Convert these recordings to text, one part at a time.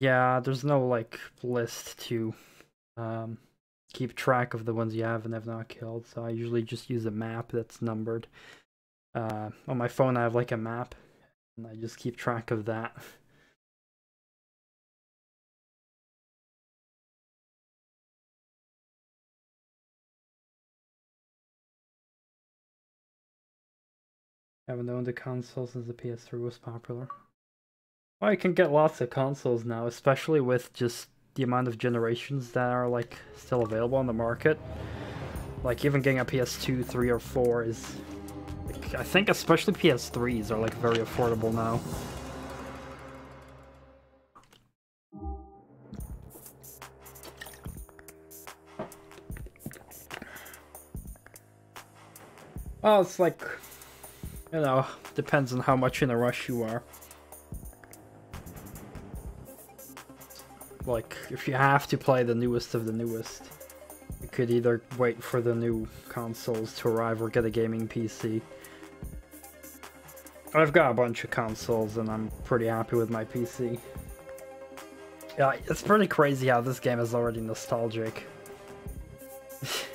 Yeah, there's no like list to um, keep track of the ones you have and have not killed, so I usually just use a map that's numbered. Uh, on my phone, I have like a map, and I just keep track of that. I haven't owned a console since the PS3 was popular. Well, you can get lots of consoles now, especially with just the amount of generations that are like still available on the market. Like even getting a PS2, 3, or 4 is like, I think especially PS3s are like very affordable now. Well, it's like, you know, depends on how much in a rush you are. Like, if you have to play the newest of the newest, you could either wait for the new consoles to arrive or get a gaming PC. I've got a bunch of consoles and I'm pretty happy with my PC. Yeah, it's pretty crazy how this game is already nostalgic.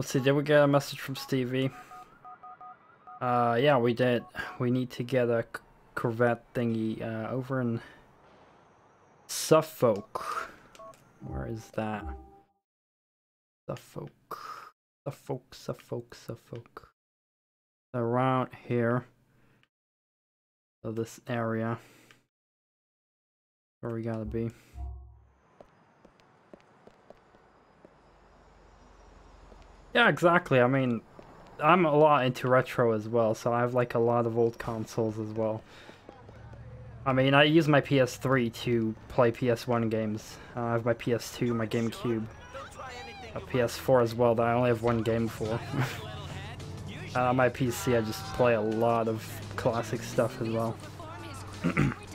Let's see, did we get a message from Stevie? Uh, yeah, we did. We need to get a Corvette thingy uh, over in Suffolk. Where is that? Suffolk. Suffolk, Suffolk, Suffolk. Around here. So this area. Where we gotta be. Yeah, exactly. I mean, I'm a lot into retro as well, so I have like a lot of old consoles as well. I mean, I use my PS3 to play PS1 games. Uh, I have my PS2, my GameCube, a PS4 as well that I only have one game for. and on my PC, I just play a lot of classic stuff as well.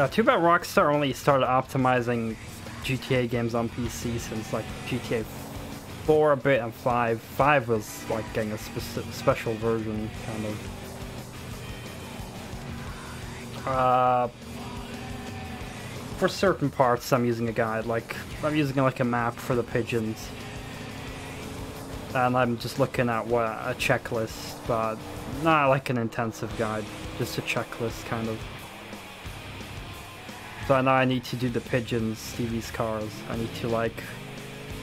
Uh, too bad Rockstar only started optimizing GTA games on PC since like GTA 4 a bit and 5. 5 was like getting a spe special version kind of. Uh, for certain parts I'm using a guide, like I'm using like a map for the pigeons. And I'm just looking at what a checklist, but not like an intensive guide, just a checklist kind of. So now I need to do the pigeons, Stevie's cars. I need to like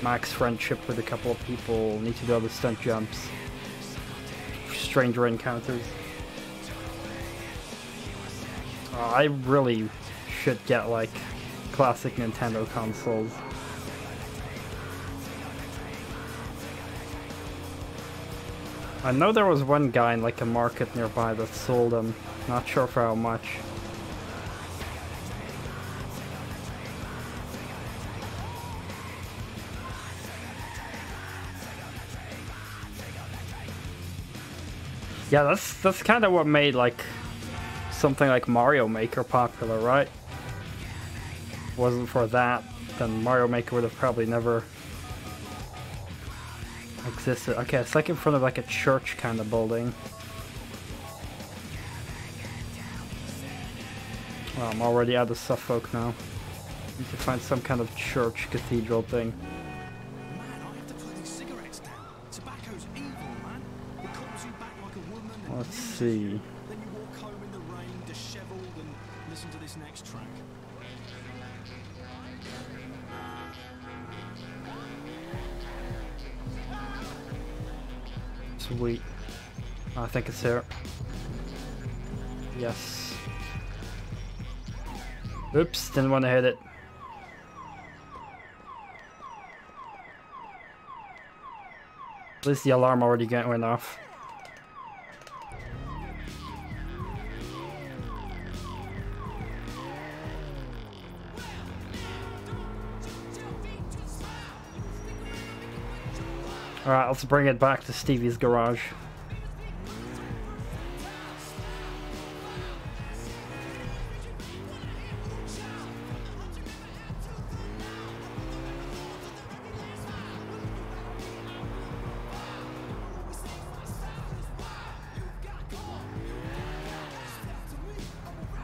max friendship with a couple of people, need to do the stunt jumps, stranger encounters. Uh, I really should get like classic Nintendo consoles. I know there was one guy in like a market nearby that sold them, not sure for how much. Yeah, that's that's kind of what made like something like Mario Maker popular, right? wasn't for that, then Mario Maker would have probably never existed. Okay, it's like in front of like a church kind of building. Well, I'm already out of Suffolk now. Need to find some kind of church cathedral thing. Let's see. Then you walk home in the rain, disheveled, and listen to this next track. Sweet. I think it's here. Yes. Oops, didn't want to hit it. At least the alarm already went off. Alright, let's bring it back to Stevie's garage.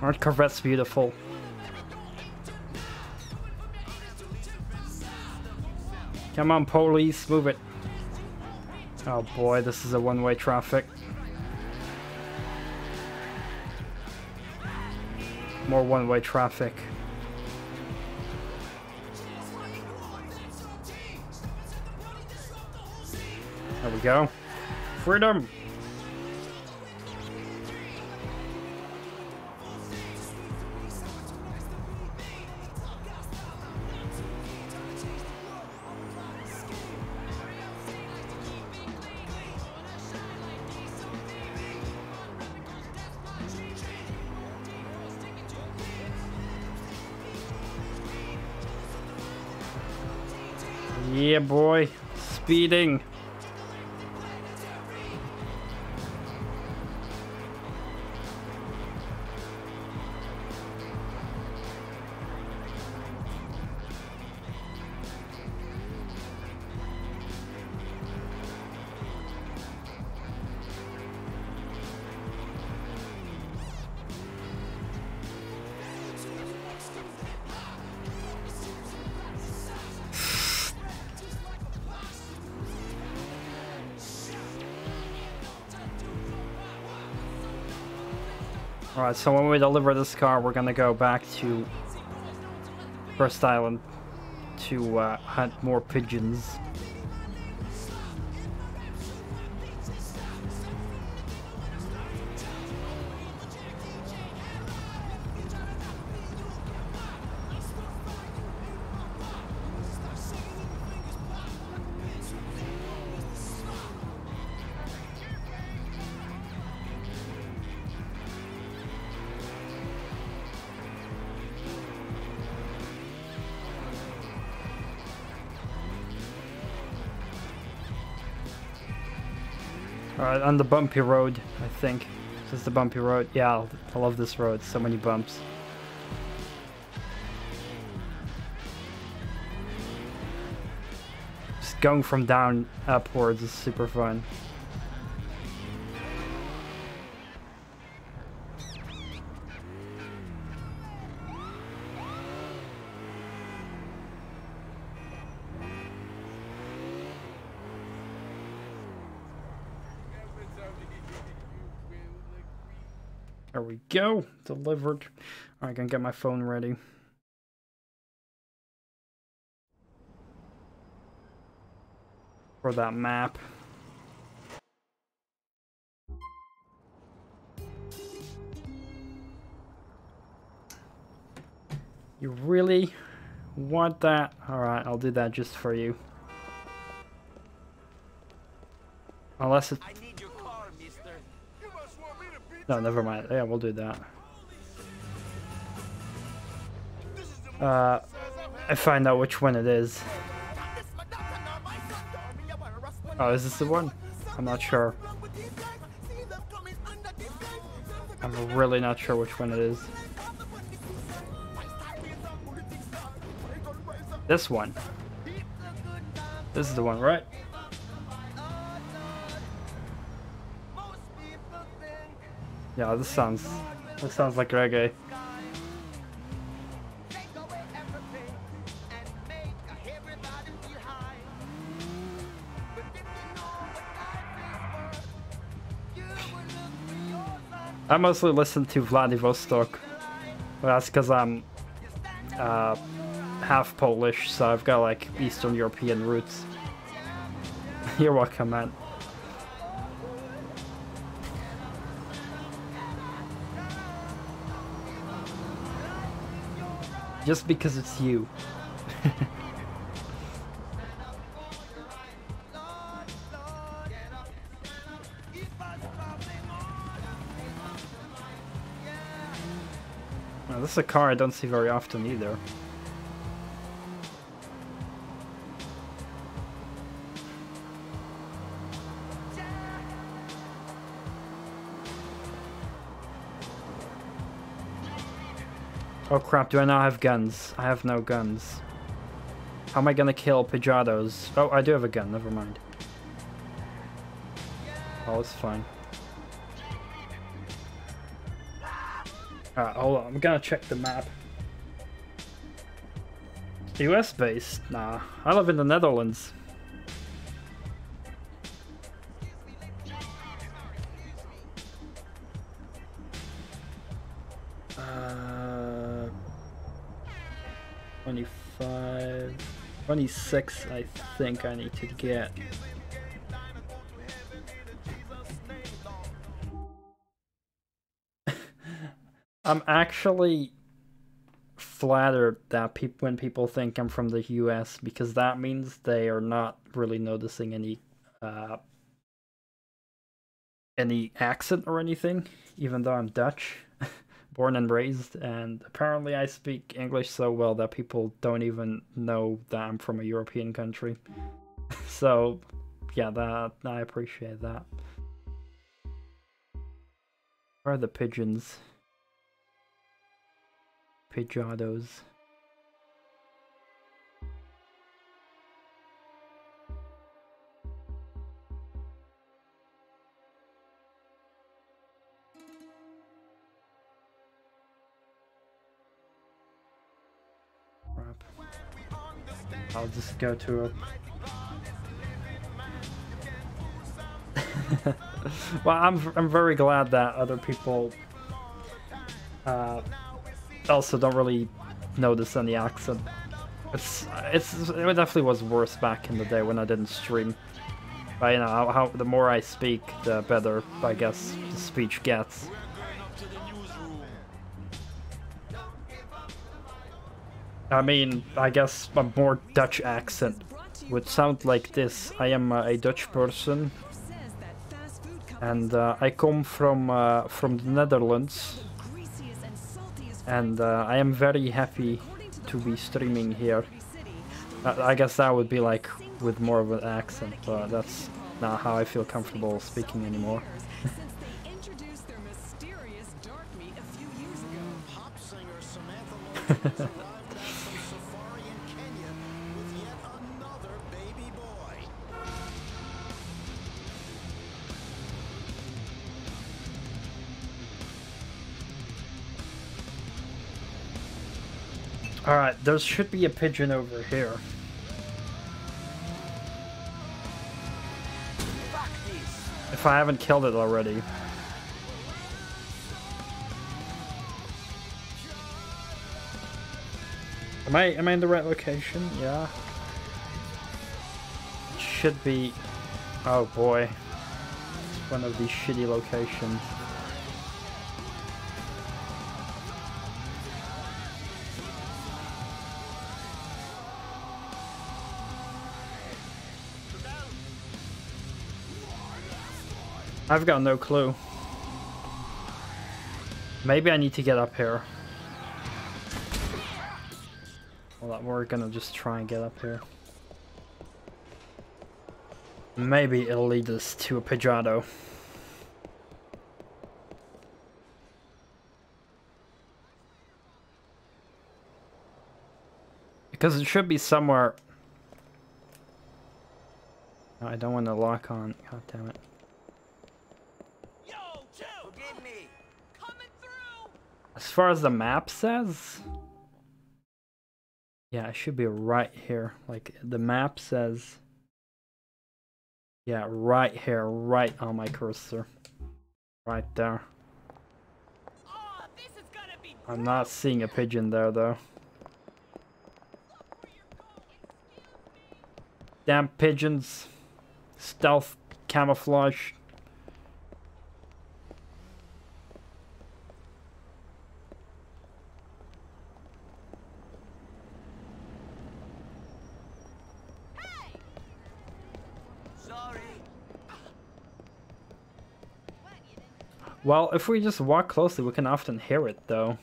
Aren't Corvettes beautiful? Come on, police, move it. Oh boy, this is a one-way traffic. More one-way traffic. There we go. Freedom! Speeding. Alright, so when we deliver this car, we're gonna go back to First Island to uh, hunt more pigeons. On the bumpy road, I think. This is the bumpy road. Yeah, I love this road. So many bumps. Just going from down upwards is super fun. Delivered. Alright, gonna get my phone ready. For that map. You really want that? Alright, I'll do that just for you. Unless it no, never mind. Yeah, we'll do that. Uh, I find out which one it is. Oh, is this the one? I'm not sure. I'm really not sure which one it is. This one. This is the one, right? Yeah, this sounds this sounds like reggae. I mostly listen to Vladivostok. that's because I'm uh, half Polish, so I've got like Eastern European roots. You're welcome, man. Just because it's you. That's a car I don't see very often either. Oh crap, do I now have guns? I have no guns. How am I gonna kill Pedrados? Oh, I do have a gun, never mind. Oh, it's fine. Alright, hold on, I'm gonna check the map. US based? Nah, I live in the Netherlands. Uh, 25, 26 I think I need to get. I'm actually flattered that peop when people think I'm from the US because that means they are not really noticing any uh, any accent or anything, even though I'm Dutch, born and raised, and apparently I speak English so well that people don't even know that I'm from a European country. so, yeah, that I appreciate that. Where are the pigeons? Crap. I'll just go to a well, I'm I'm very glad that other people uh, also don't really notice any accent. It's it's it definitely was worse back in the day when I didn't stream. But you know how, the more I speak, the better I guess the speech gets. I mean, I guess a more Dutch accent would sound like this. I am uh, a Dutch person, and uh, I come from uh, from the Netherlands, and uh, I am very happy to be streaming here. I guess that would be like with more of an accent, but that's not how I feel comfortable speaking anymore. there should be a pigeon over here. If I haven't killed it already. Am I am I in the right location? Yeah. It should be Oh boy. It's one of these shitty locations. I've got no clue. Maybe I need to get up here. Well, we're gonna just try and get up here. Maybe it'll lead us to a Pijado. Because it should be somewhere... I don't want to lock on. God damn it. As far as the map says, yeah, it should be right here. Like the map says, yeah, right here, right on my cursor. Right there. Oh, I'm not seeing a pigeon there though. Damn pigeons. Stealth camouflage Well, if we just walk closely, we can often hear it, though.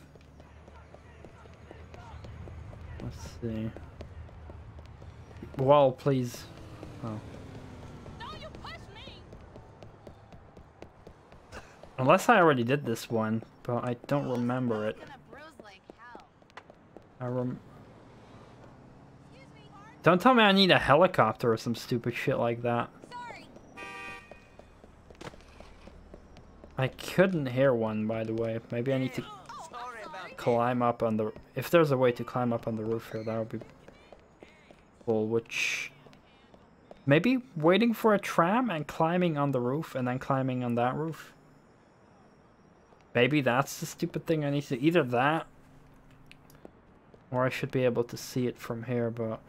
Let's see. Wall, please. Oh. Unless I already did this one, but I don't remember it. I rem Don't tell me I need a helicopter or some stupid shit like that. I couldn't hear one, by the way. Maybe I need to climb up on the... If there's a way to climb up on the roof here, that would be cool, which... Maybe waiting for a tram and climbing on the roof and then climbing on that roof? Maybe that's the stupid thing I need to... Either that, or I should be able to see it from here, but...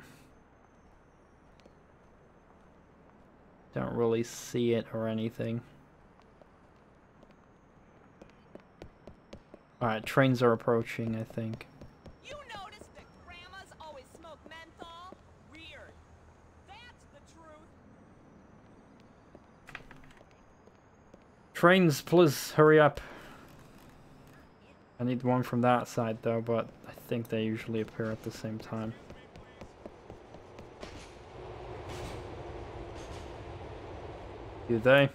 Don't really see it or anything. Alright, trains are approaching, I think. You noticed that grandmas always smoke menthol? Weird. That's the truth. Trains, please hurry up. I need one from that side though, but I think they usually appear at the same time. Do they?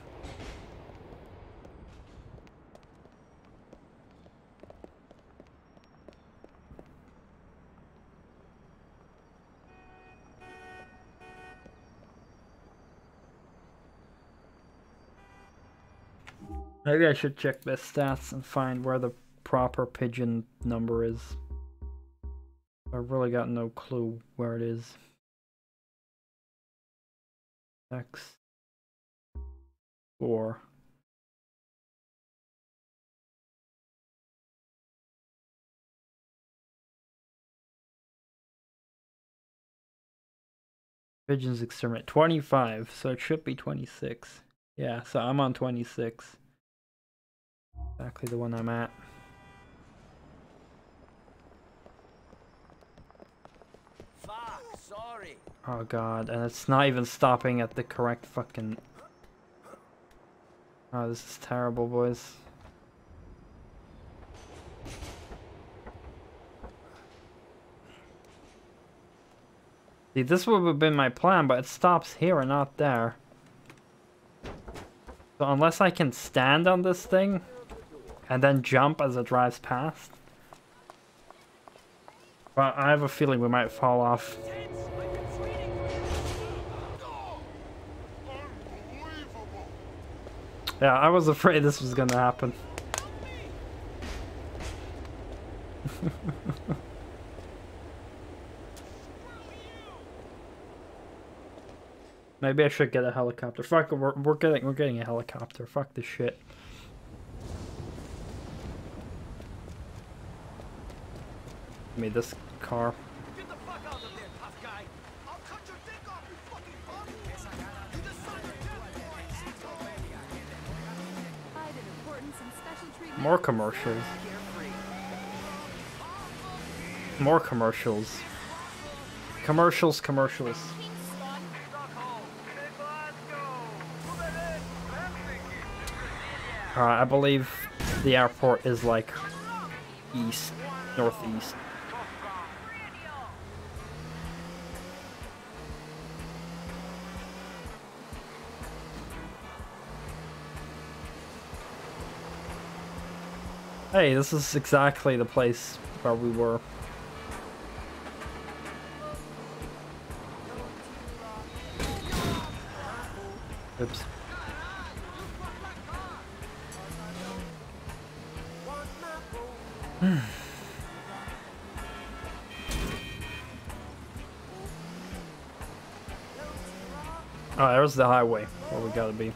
Maybe I should check the stats and find where the proper pigeon number is. I've really got no clue where it is. X four. Pigeons exterminate 25, so it should be 26. Yeah, so I'm on 26. Exactly the one I'm at. Fuck, sorry. Oh god, and it's not even stopping at the correct fucking... Oh, this is terrible, boys. See, this would have been my plan, but it stops here and not there. So unless I can stand on this thing, and then jump as it drives past. Well, I have a feeling we might fall off. Yeah, I was afraid this was gonna happen. Maybe I should get a helicopter. Fuck, we're, we're getting we're getting a helicopter. Fuck this shit. Me this car. More commercials. More commercials. Commercials, commercials. Alright, I believe the airport is like east, northeast. Hey, this is exactly the place where we were. Oops. oh, there's the highway where we gotta be.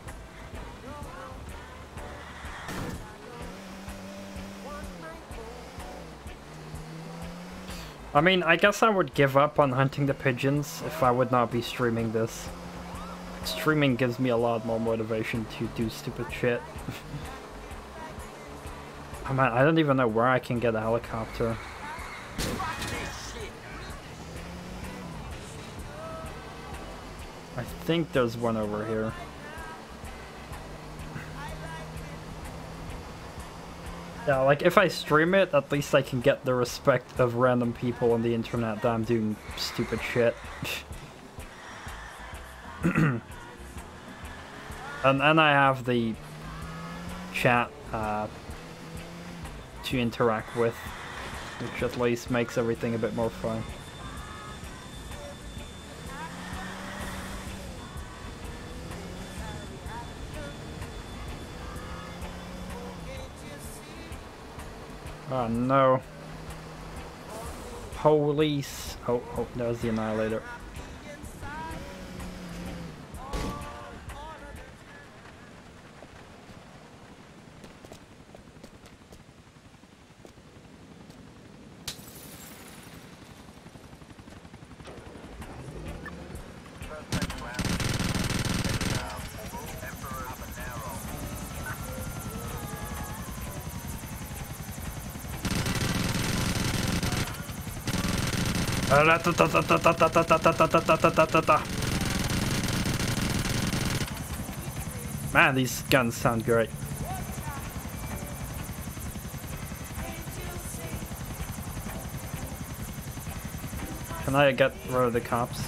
I mean, I guess I would give up on hunting the pigeons if I would not be streaming this. Streaming gives me a lot more motivation to do stupid shit. I mean, I don't even know where I can get a helicopter. I think there's one over here. Yeah, like if I stream it, at least I can get the respect of random people on the internet that I'm doing stupid shit. and and I have the chat uh, to interact with. which at least makes everything a bit more fun. Um, no. Police. Oh, oh, there's the Annihilator. Man, these guns sound great. Can I get rid of the cops?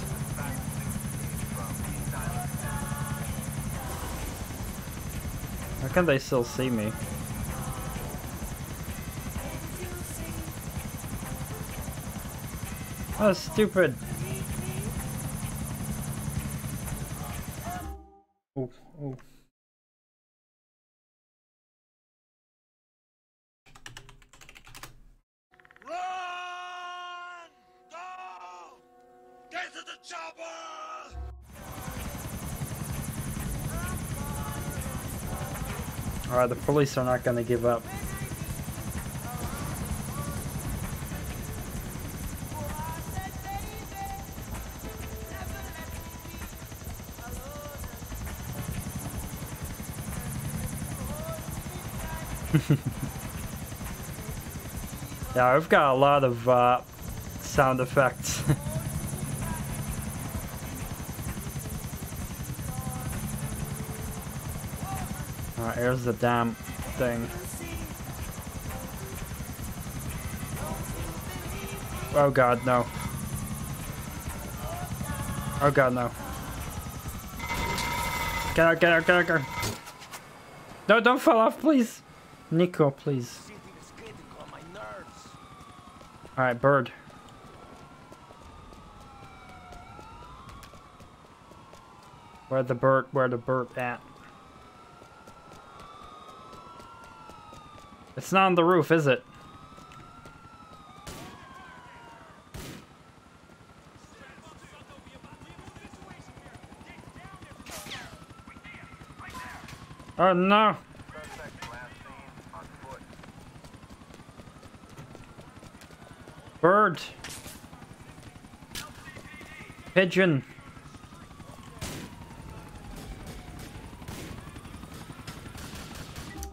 How can they still see me? Oh, stupid. Oh, oh. Run! Go! Get to the chopper! Alright, the police are not gonna give up. Yeah, I've got a lot of uh, sound effects. Alright, here's the damn thing. Oh god, no. Oh god, no. Get out, get out, get out, get out. No, don't fall off, please. Nico, please. City is getting on my nerves. Alright, bird. Where the bird, where the bird at? It's not on the roof, is it? Oh no! Bird! Pigeon!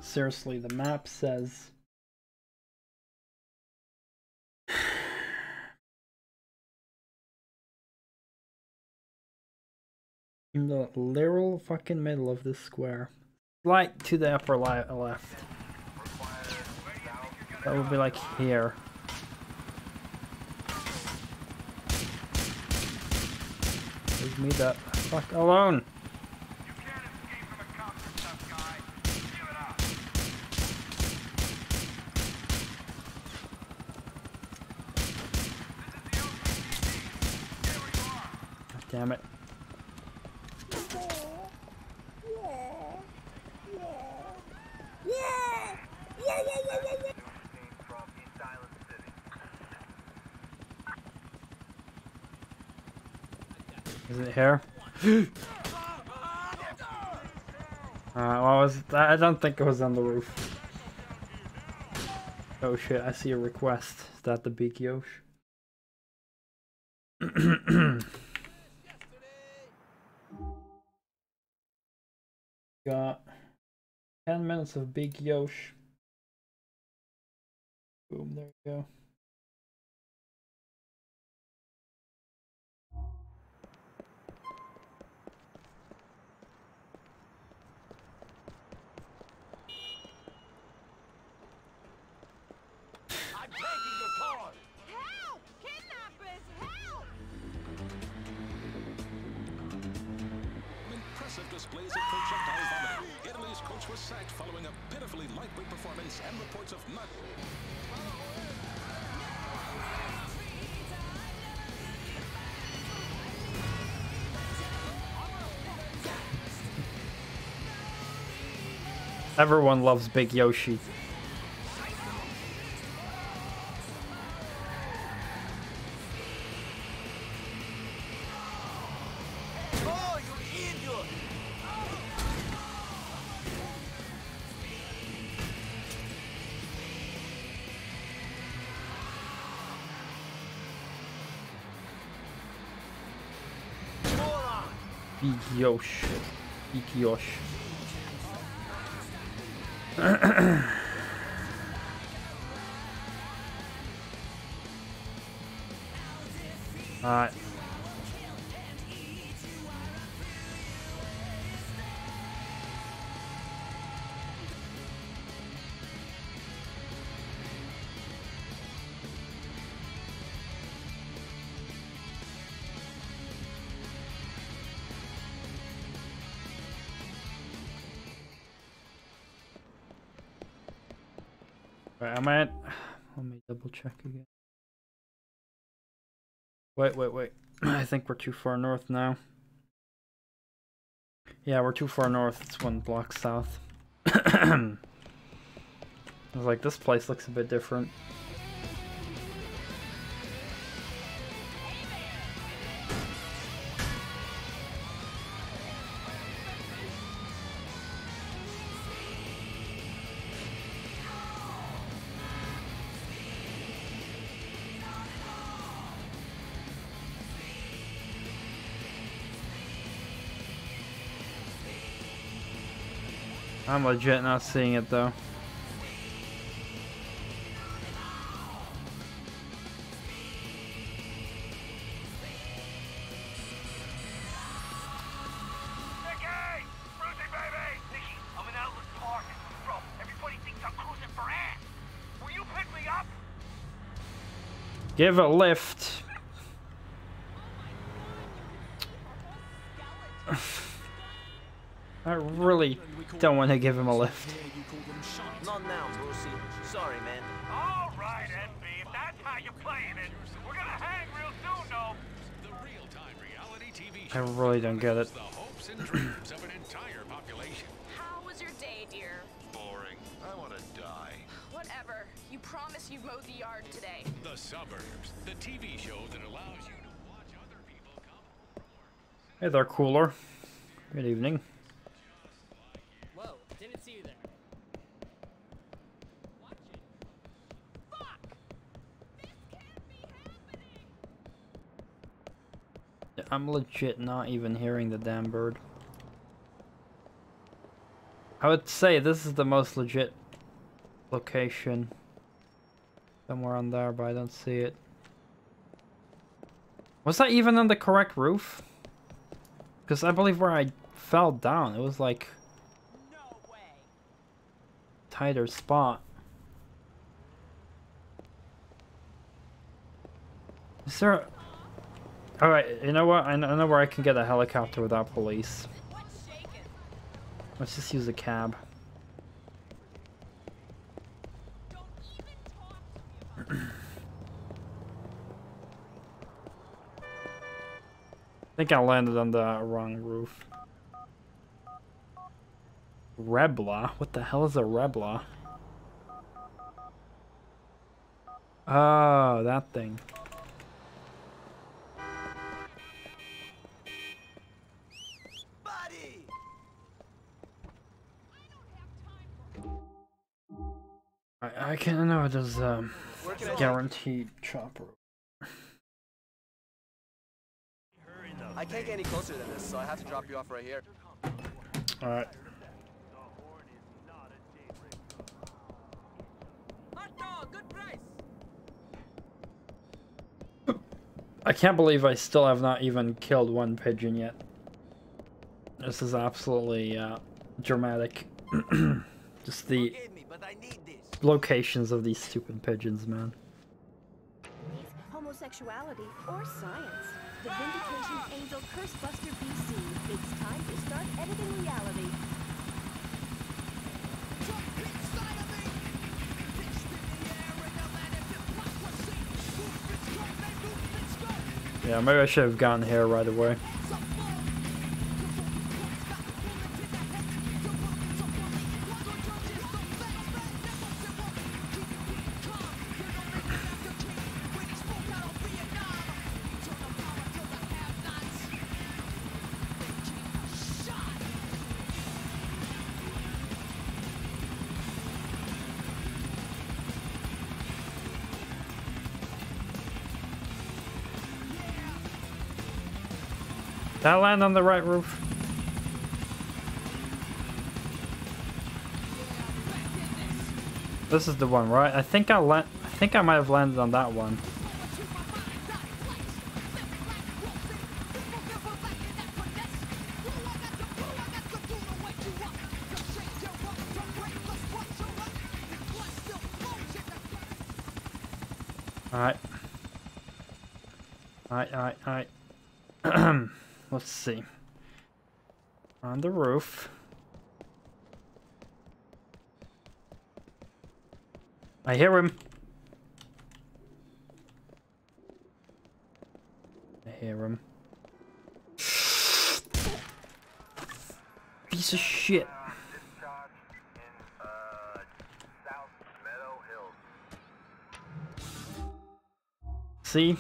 Seriously, the map says... In the literal fucking middle of this square. Right to the upper left. That would be like here. Me the fuck alone. God damn it. Is it Alright, well, was I don't think it was on the roof. Oh shit, I see a request. Is that the big Yosh? Got 10 minutes of big Yosh. Boom, there you go. Everyone loves Big Yoshi. Big Yoshi. Big Yoshi. Alright. Right, am I at... Let me double check again. Wait, wait, wait. I think we're too far north now. Yeah, we're too far north. It's one block south. I was like, this place looks a bit different. Will not seeing it though. Give a lift. I really don't want to give him a lift. Not now, Brucie. Sorry, man. All right, NB, if that's how you're playing it, we're gonna hang real soon, though. The real-time reality TV I really don't get it. the hopes and dreams of an entire population. How was your day, dear? Boring. I want to die. Whatever. You promised you'd mow the yard today. The Suburbs, the TV show that allows you to watch other people come. Hey there, cooler. Good evening. I'm legit not even hearing the damn bird. I would say this is the most legit location. Somewhere on there, but I don't see it. Was that even on the correct roof? Because I believe where I fell down, it was like No tighter spot. Is there? All right, you know what? I know, where I can get a helicopter without police. Let's just use a cab. I think I landed on the wrong roof. Rebla? What the hell is a Rebla? Oh, that thing. I, I can't know. There's um Where can I guaranteed chopper. I can't get any closer than this, so I have to drop you off right here. All right. Hot dog, good price. I can't believe I still have not even killed one pigeon yet. This is absolutely uh, dramatic. Just the Forgive me, but I need this. locations of these stupid pigeons, man. homosexuality, or science. The Vindication Angel Cursebuster BC. It's time to start editing reality. Yeah, maybe I should have gotten here right away. I land on the right roof? This is the one, right? I think I land. I think I might have landed on that one. Alright. Alright, alright, alright. Let's see. On the roof. I hear him. I hear him. Piece of shit. See?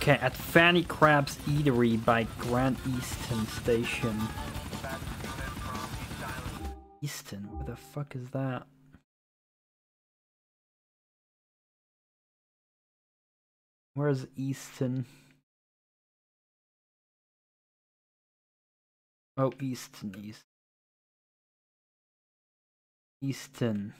Okay, at Fanny Crab's Eatery by Grand Easton Station. Easton? Where the fuck is that? Where's Easton? Oh, Easton, East. Easton.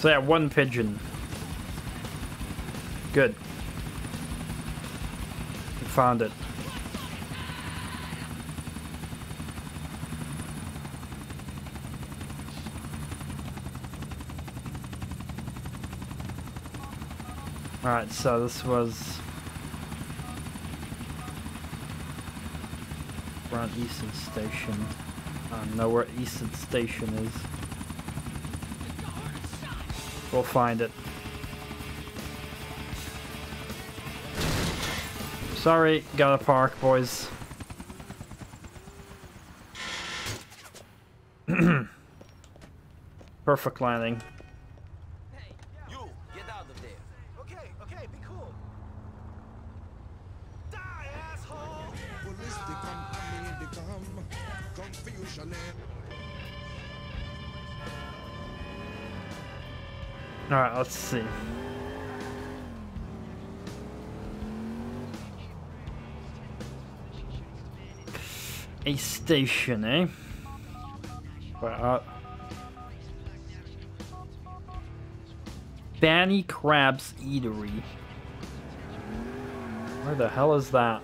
So yeah, one pigeon. Good. We found it. Alright, so this was around Easton Station. I don't know where Easton Station is. We'll find it. Sorry, gotta park, boys. Perfect landing. Let's see. A station, eh? Well, uh, Fanny Crab's Eatery. Where the hell is that?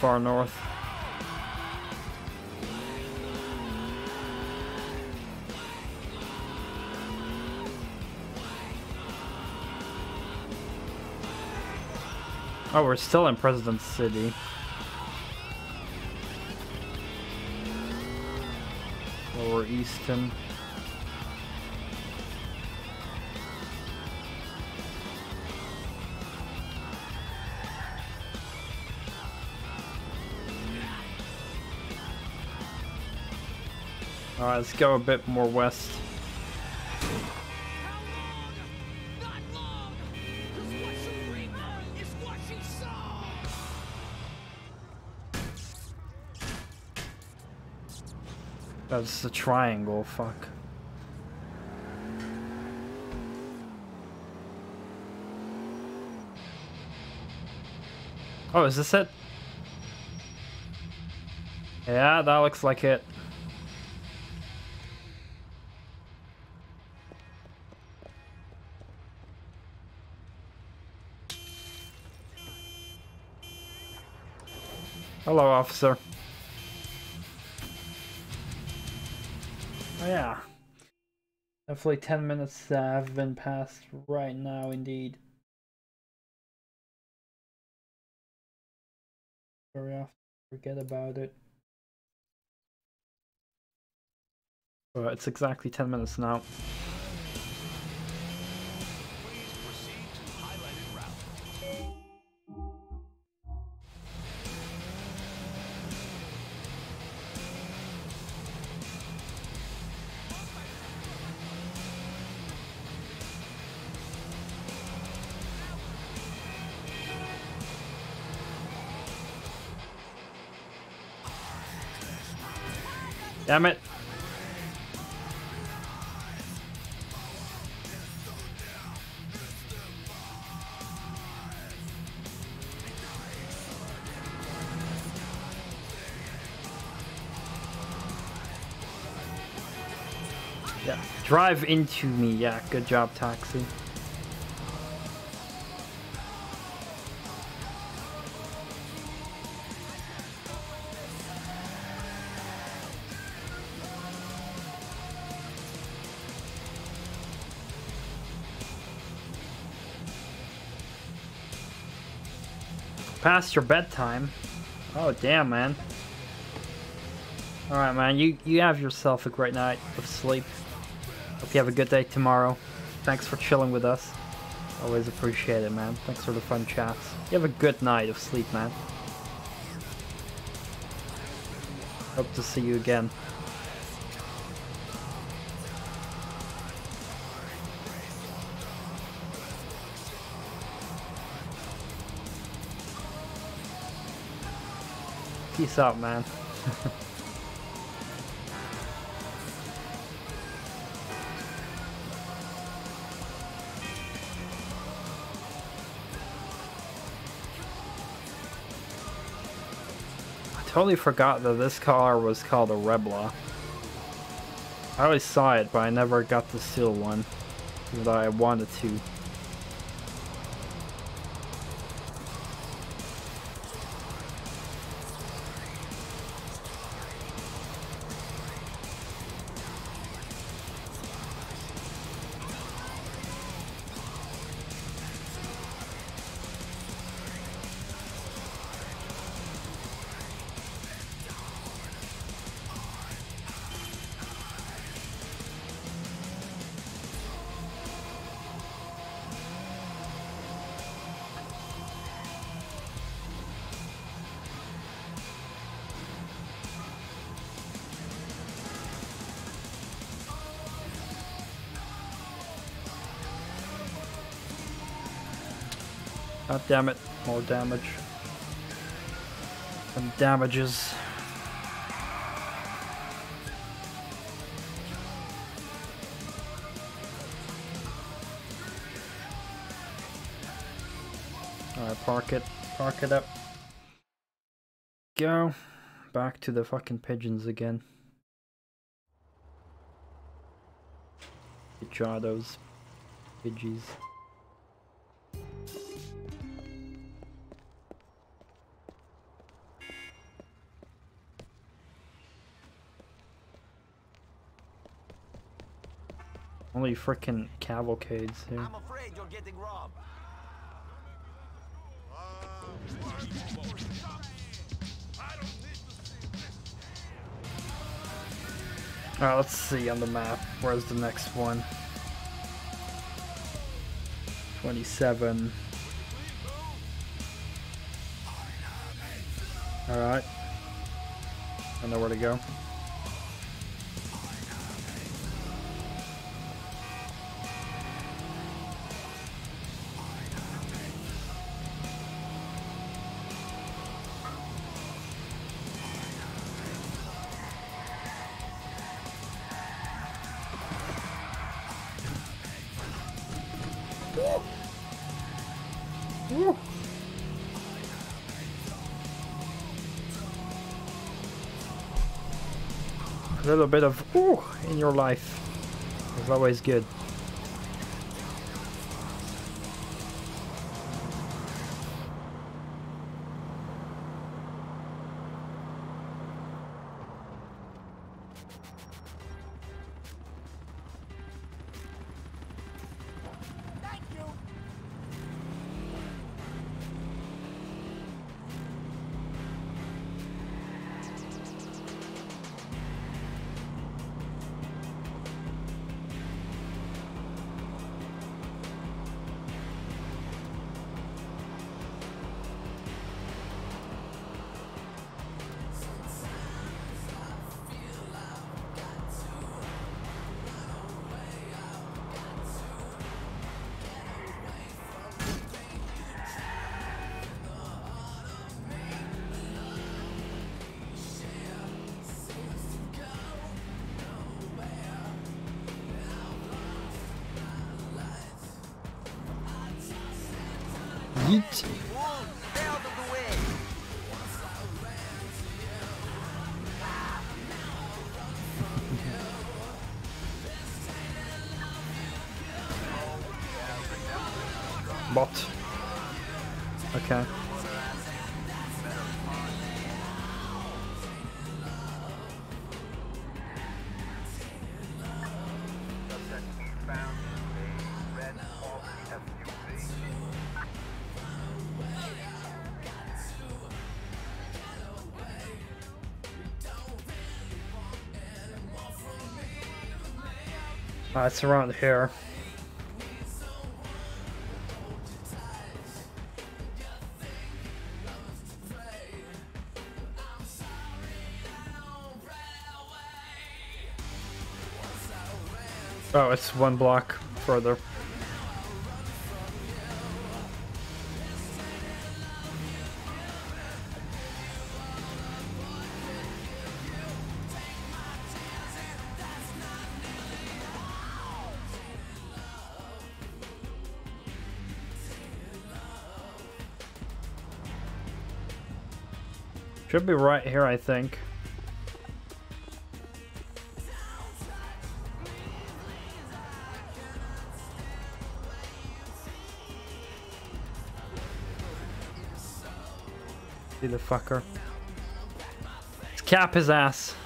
Far north. Oh, we're still in President City. Lower Easton. Alright, let's go a bit more west. That's a triangle, fuck. Oh, is this it? Yeah, that looks like it. officer. Oh, yeah. Hopefully 10 minutes have been passed right now indeed. Very often forget about it. But it's exactly 10 minutes now. Drive into me. Yeah, good job, taxi. Past your bedtime. Oh damn, man. All right, man. You you have yourself a great night of sleep. Hope you have a good day tomorrow. Thanks for chilling with us. Always appreciate it, man. Thanks for the fun chats. You have a good night of sleep, man. Hope to see you again. Peace out, man. totally forgot that this car was called a Rebla. I always saw it, but I never got to steal one. Even though I wanted to. Damn it, more damage. Some damages. Alright, park it. Park it up. Go. Back to the fucking pigeons again. Which are those Pidgeys. Only freaking cavalcades here. I'm afraid you're getting robbed. Alright, let's see on the map. Where's the next one? 27. Alright. I know where to go. Bit of ooh in your life is always good. Uh, it's around here. Oh, it's one block further. Should be right here, I think. See the fucker. Let's cap his ass.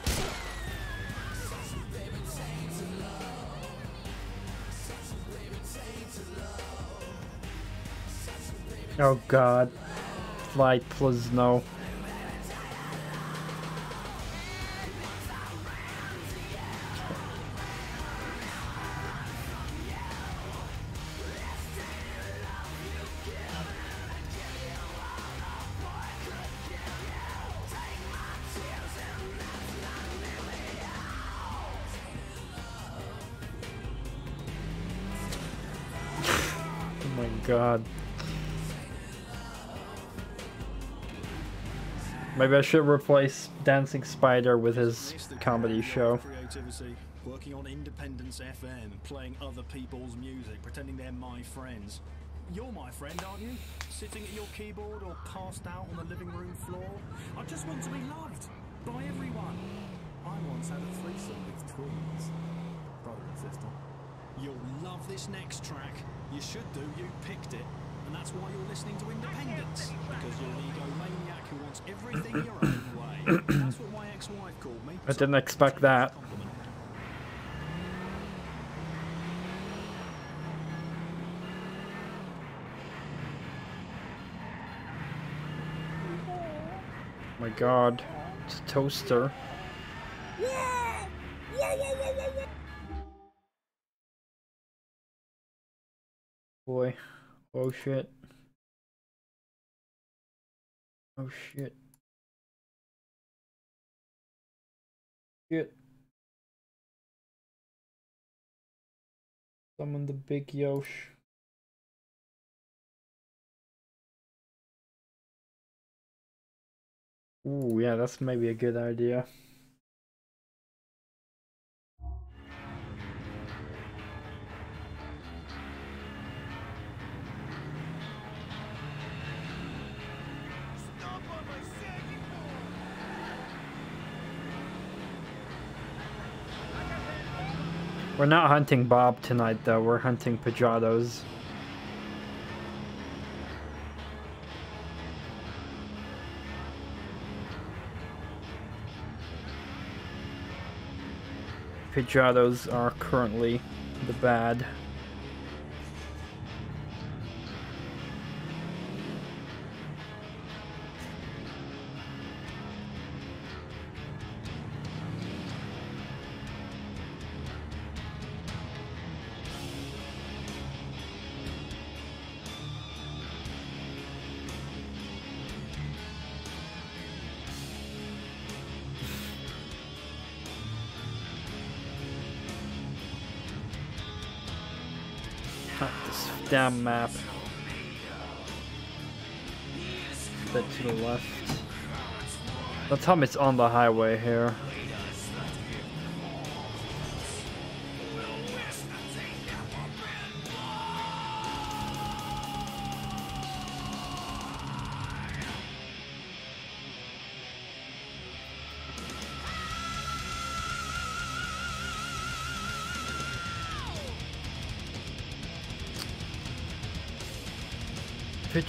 Oh god. Flight, please no. Maybe I should replace Dancing Spider with his comedy show. Working on Independence FM, playing other people's music, pretending they're my friends. You're my friend, aren't you? Sitting at your keyboard or passed out on the living room floor? I just want to be loved by everyone. I once had a threesome with twins, brother and sister. You'll love this next track. You should do. You picked it. And that's why you're listening to Independence. Because you're an egomaniac who wants everything your own way. That's what my ex-wife called me. I didn't expect that. Compliment. my god. It's a toaster. Boy. Oh shit. Oh shit. Shit. Summon the big Yosh. Ooh, yeah, that's maybe a good idea. We're not hunting Bob tonight, though. We're hunting Pajados. Pajados are currently the bad. Damn map. Bit to the left. Tell me it's on the highway here.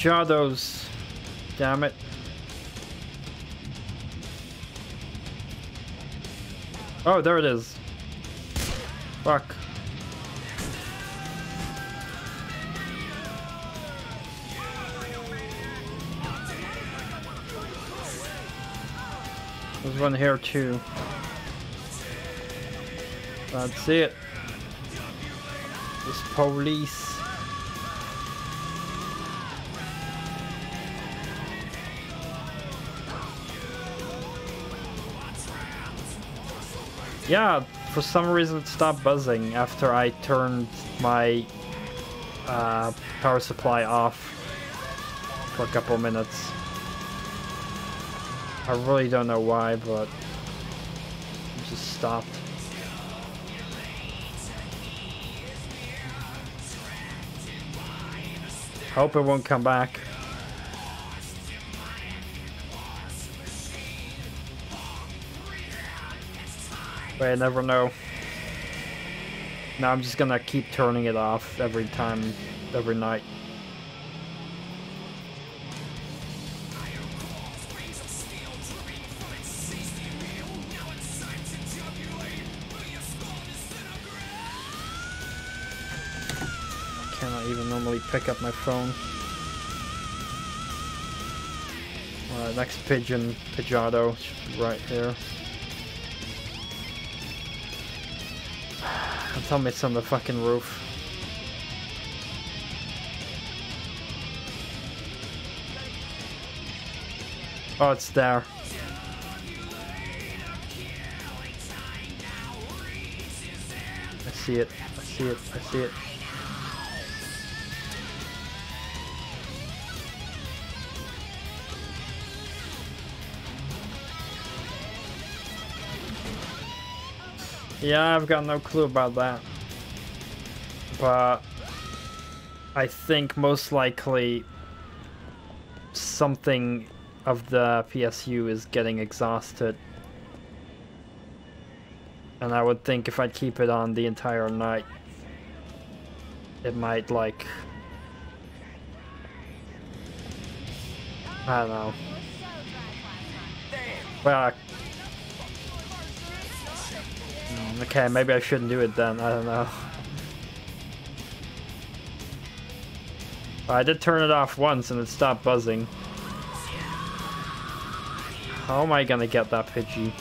Pijados. Damn it. Oh, there it is. Fuck. There's one here too. That's it. This police. Yeah, for some reason it stopped buzzing after I turned my uh, power supply off for a couple minutes. I really don't know why, but it just stopped. Hope it won't come back. But I never know. Now I'm just gonna keep turning it off every time, every night. I cannot even normally pick up my phone. Alright, next pigeon, be right here. Tell me it's on the fucking roof. Oh, it's there. I see it. I see it. I see it. Yeah, I've got no clue about that. But I think most likely something of the PSU is getting exhausted. And I would think if I keep it on the entire night, it might like... I don't know. Well, Okay, maybe I shouldn't do it then, I don't know. I did turn it off once and it stopped buzzing. How am I gonna get that Pidgey?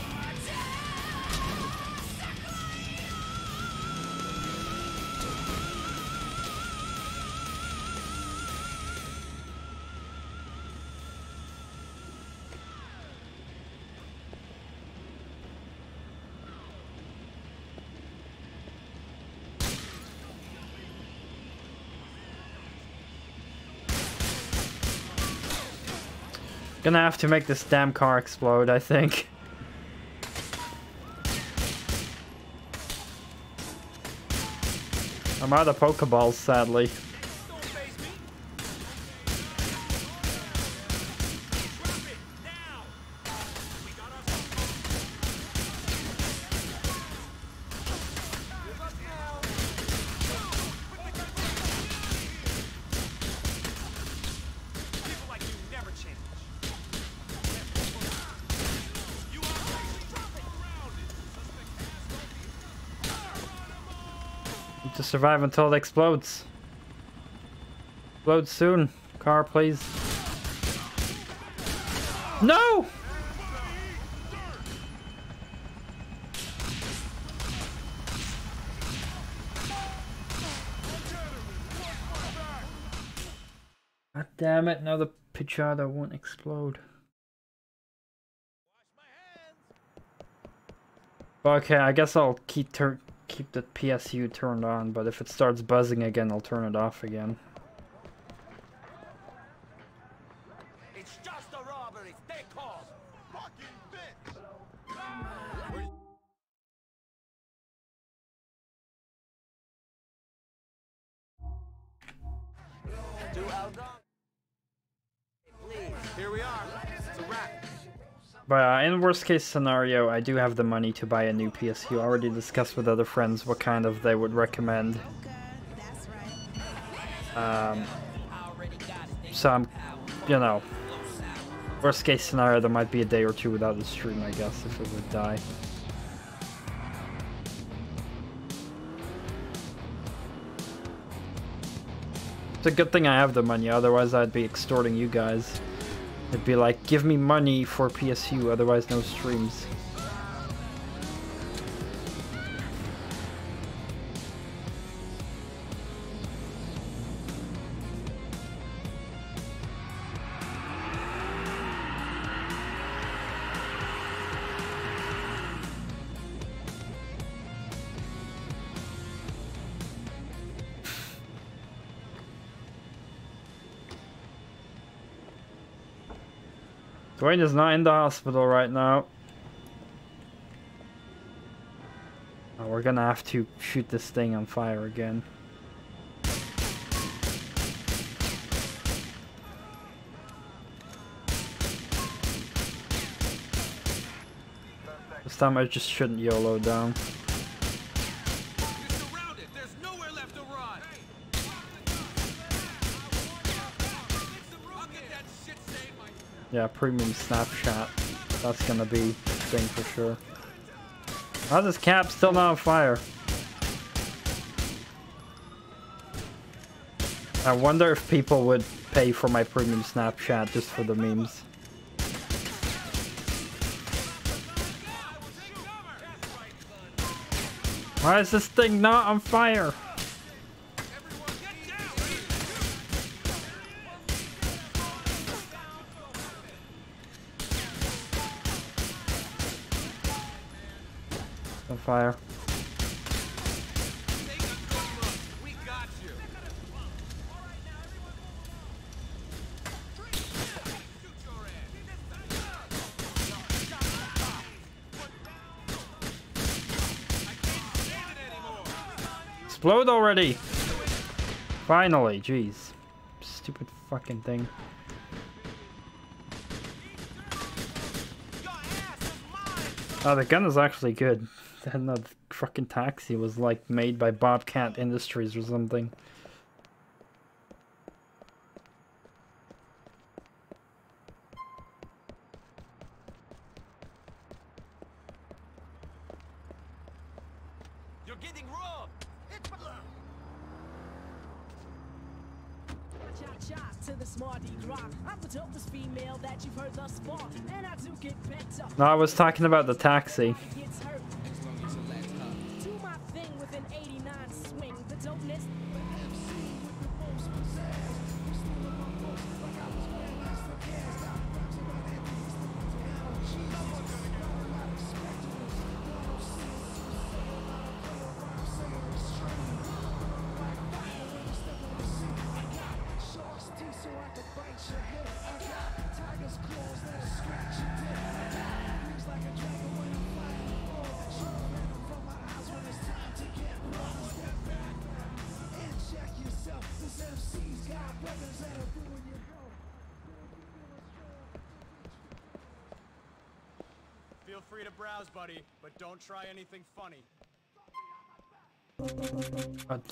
Gonna have to make this damn car explode, I think. I'm out of Pokeballs, sadly. Survive until it explodes. Explode soon. Car, please. No! God damn it, now the Pichada won't explode. Okay, I guess I'll keep tur keep the PSU turned on, but if it starts buzzing again, I'll turn it off again. But uh, in worst case scenario, I do have the money to buy a new PSU. I already discussed with other friends what kind of they would recommend. Um, So I'm, you know, worst case scenario, there might be a day or two without the stream, I guess, if it would die. It's a good thing I have the money, otherwise I'd be extorting you guys. It'd be like, give me money for PSU, otherwise no streams. Dwayne is not in the hospital right now. Oh, we're gonna have to shoot this thing on fire again. This time I just shouldn't YOLO down. Yeah, premium snapshot. That's gonna be thing for sure. How's this cap still not on fire? I wonder if people would pay for my premium snapshot just for the memes. Why is this thing not on fire? Anymore. Explode already! Finally, jeez. Stupid fucking thing. Your ass is mine. Oh, the gun is actually good. Then the fucking taxi was like made by Bobcat Industries or something. You're getting robbed. It's Cha-cha to the smarty gras. I'm the dopest female that you've heard thus far, and I do get better. No, I was talking about the taxi.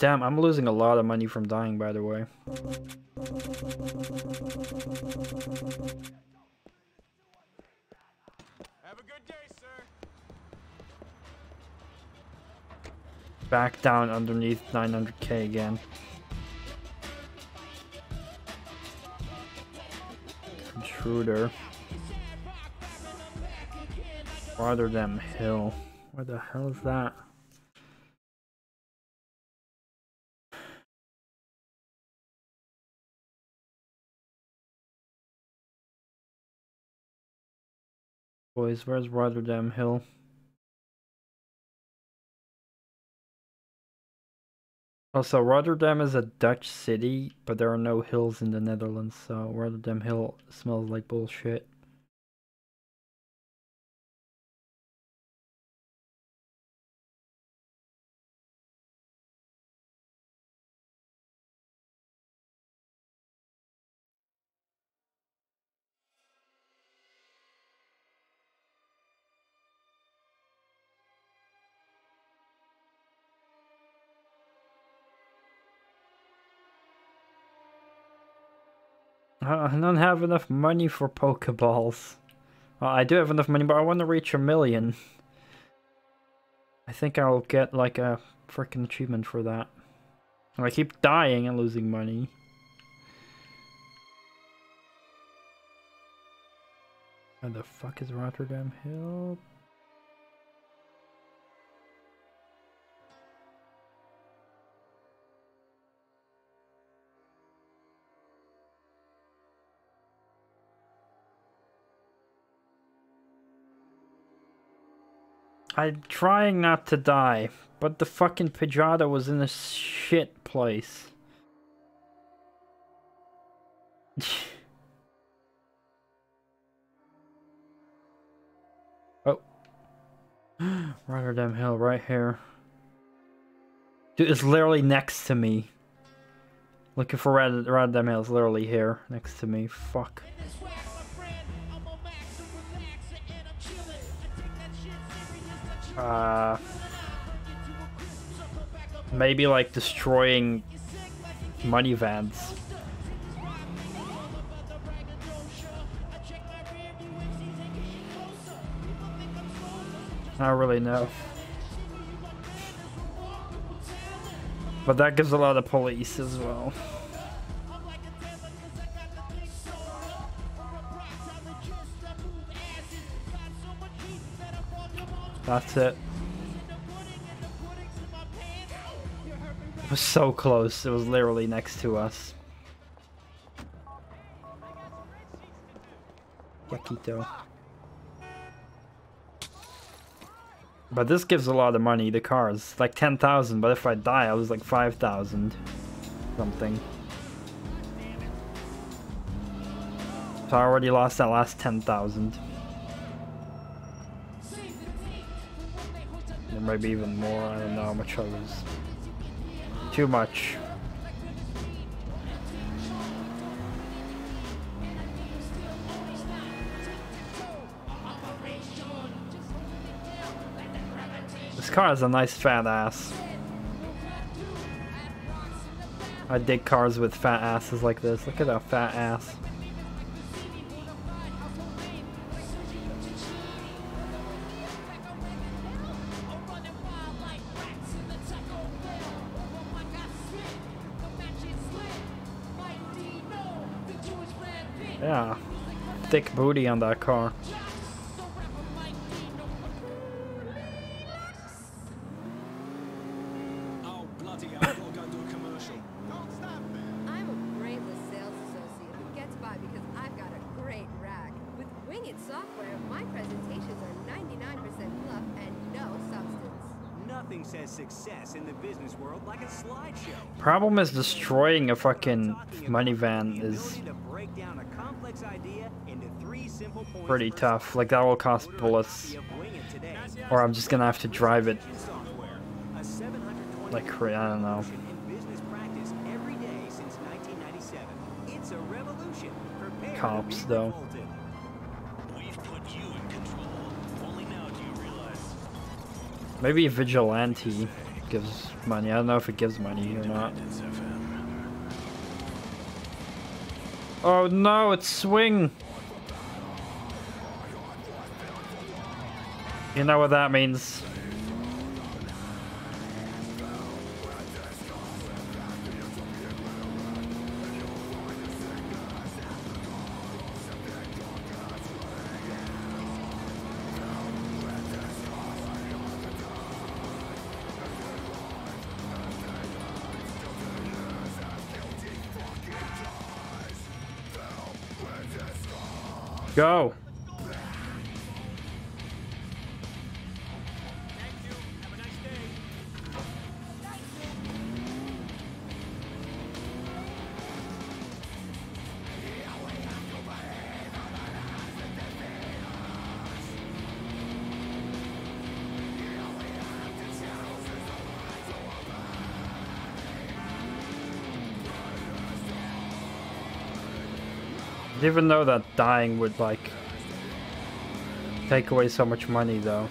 Damn, I'm losing a lot of money from dying, by the way. Have a good day, sir. Back down underneath 900k again. Intruder. Rotterdam Hill. Where the hell is that? Boys, where's Rotterdam Hill? Also, Rotterdam is a Dutch city, but there are no hills in the Netherlands, so Rotterdam Hill smells like bullshit. I I don't have enough money for Pokeballs. Well, I do have enough money, but I want to reach a million. I think I'll get like a freaking achievement for that. I keep dying and losing money. Where the fuck is Rotterdam Hill? I'm trying not to die, but the fucking Pidgeotto was in a shit place. oh. Rotterdam Hill right here. Dude, it's literally next to me. Looking for Rot- Rotterdam Hill, it's literally here, next to me. Fuck. Uh, maybe like destroying money vans. I don't really know. But that gives a lot of police as well. That's it. It was so close. It was literally next to us. Yakito. But this gives a lot of money, the cars. Like 10,000, but if I die, I was like 5,000. Something. So I already lost that last 10,000. Maybe even more, I don't know how much I was. Too much. This car has a nice fat ass. I dig cars with fat asses like this. Look at that fat ass. Business world like a slideshow. Problem is destroying a fucking money van is ability to break down a complex idea into three simple points pretty tough. Like that will cost bullets. Or I'm just gonna have to drive it Software, a 720 like I don't know. business practice every day since 1997. It's a revolution. Cops, though. Maybe vigilante gives money. I don't know if it gives money or not. Oh no, it's swing. You know what that means. Go. Even know that dying would like take away so much money though.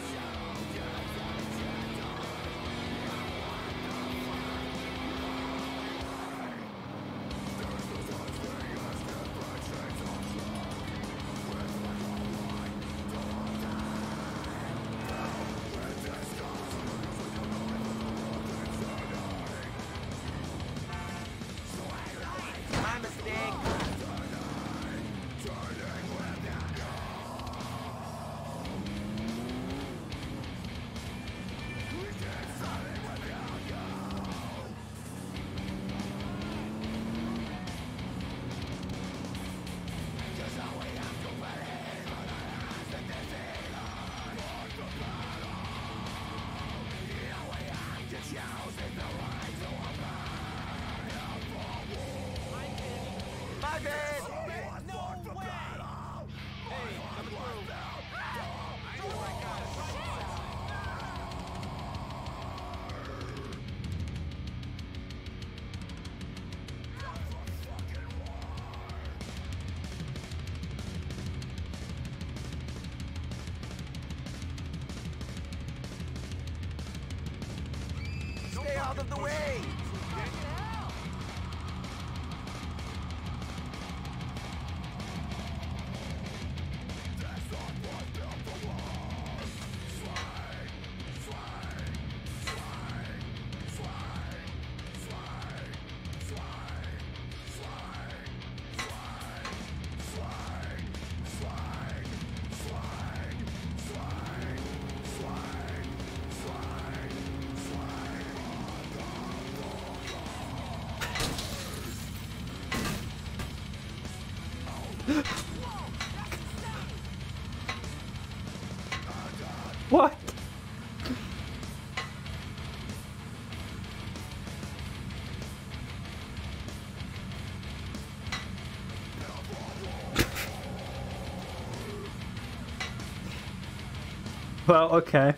Well, okay.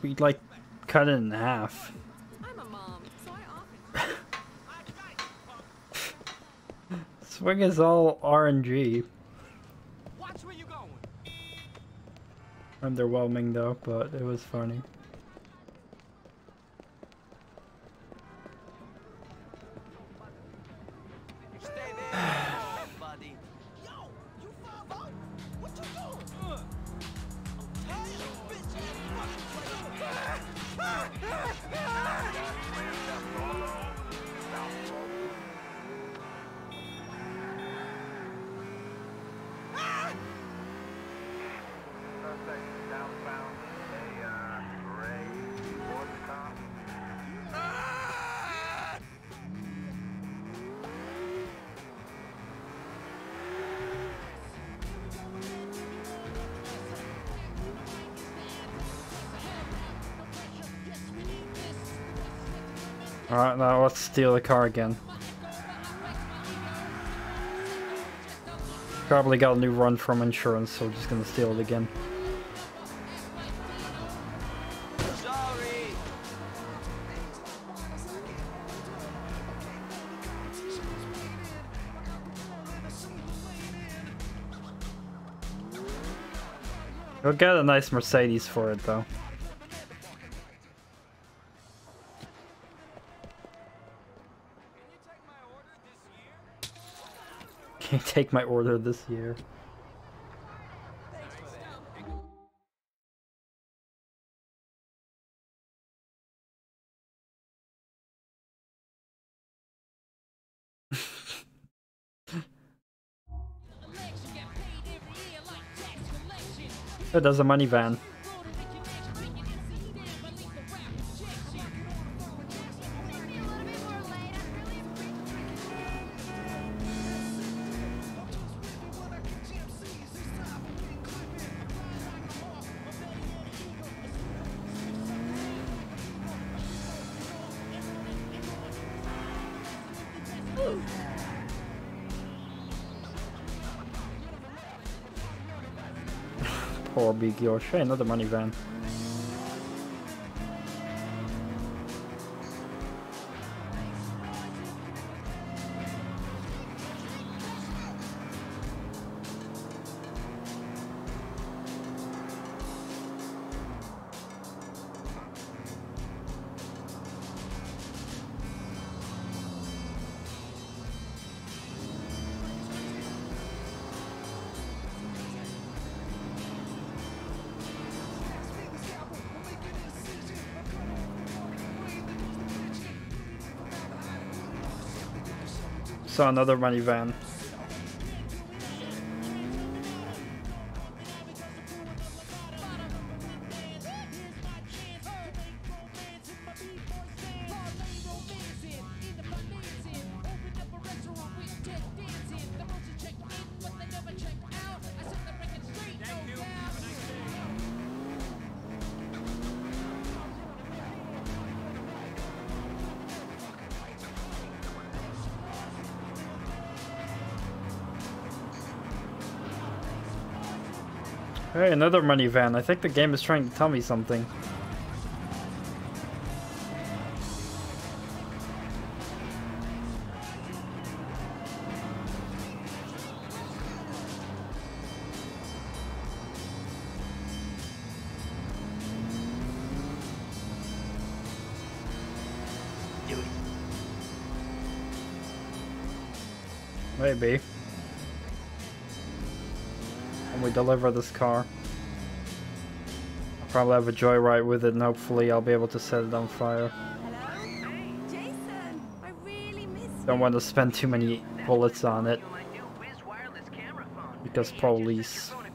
We'd like cut it in half. Mom, so often Swing is all RNG. Watch where you going. Underwhelming though, but it was funny. Steal the car again. Probably got a new run from insurance, so just gonna steal it again. You'll get a nice Mercedes for it though. Take my order this year? Oh, there's a money van. Poor Big Yosh. Hey, another money van. So another money van. Another money van. I think the game is trying to tell me something. Maybe. When we deliver this car. I'll probably have a joyride with it and hopefully I'll be able to set it on fire. Jason, really. Don't want to spend too many bullets on it My new Whiz wireless camera phone. because police. Phone a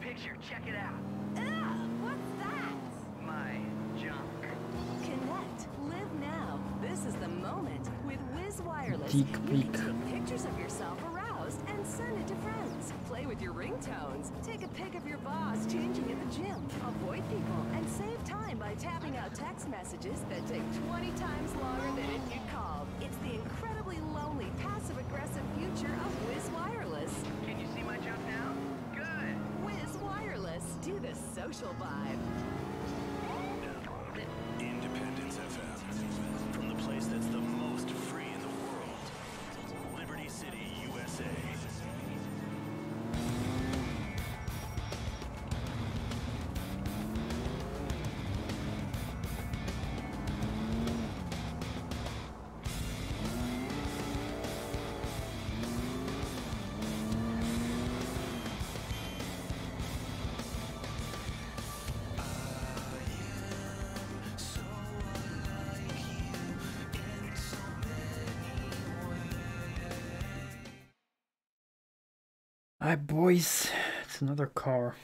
Alright boys, it's another car.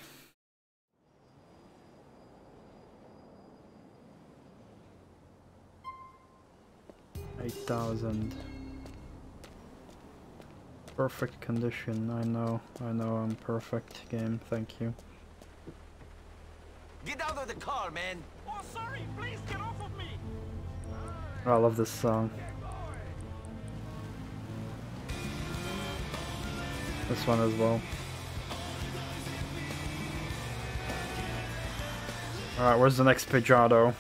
Eight thousand. Perfect condition, I know, I know I'm perfect game, thank you. Get out of the car, man. Oh, sorry. Please get off of me. I love this song. This one as well. Alright, where's the next Pidgeotto?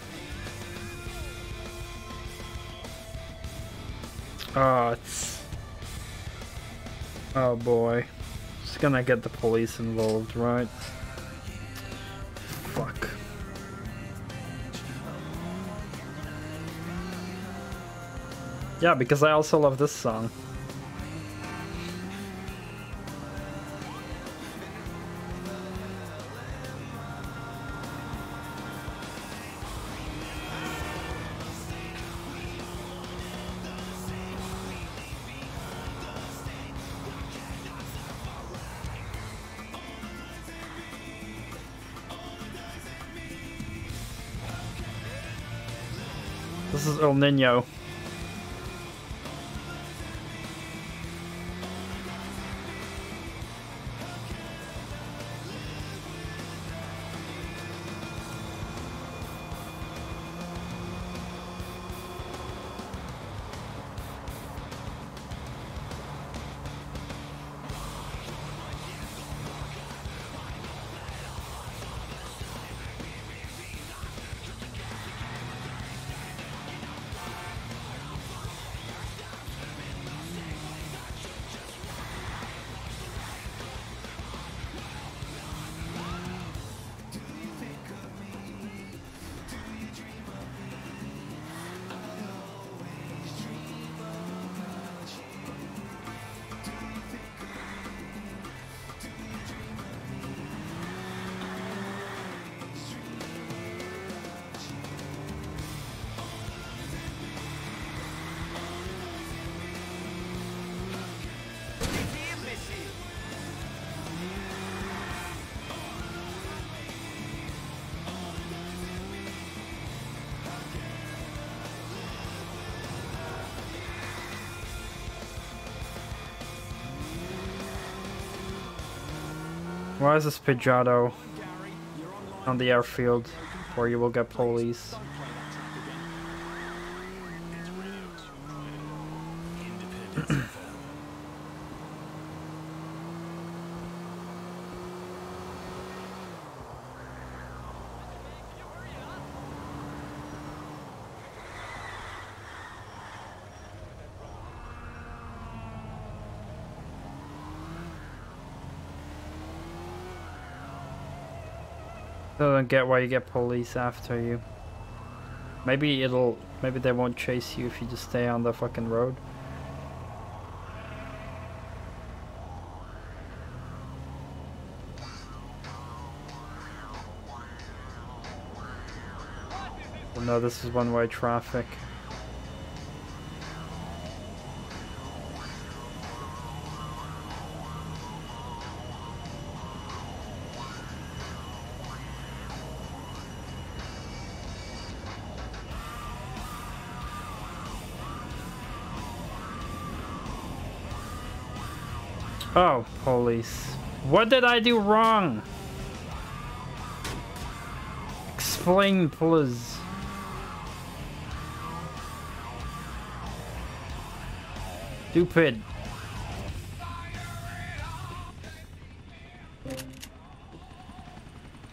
Oh, ah, it's... Oh boy. It's gonna get the police involved, right? Fuck. Yeah, because I also love this song. El Nino. Why is this online. on the airfield where you will get police? Don't play that track again. It's Radio 2, Independence FM. I don't get why you get police after you. Maybe it'll. Maybe they won't chase you if you just stay on the fucking road. No, this is one-way traffic. Police. What did I do wrong? Explain, please. Stupid.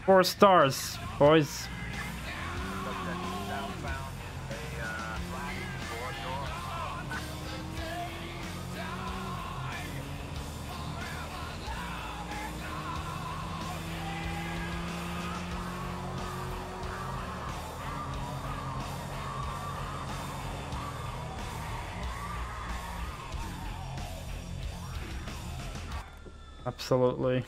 Four stars, boys. Absolutely.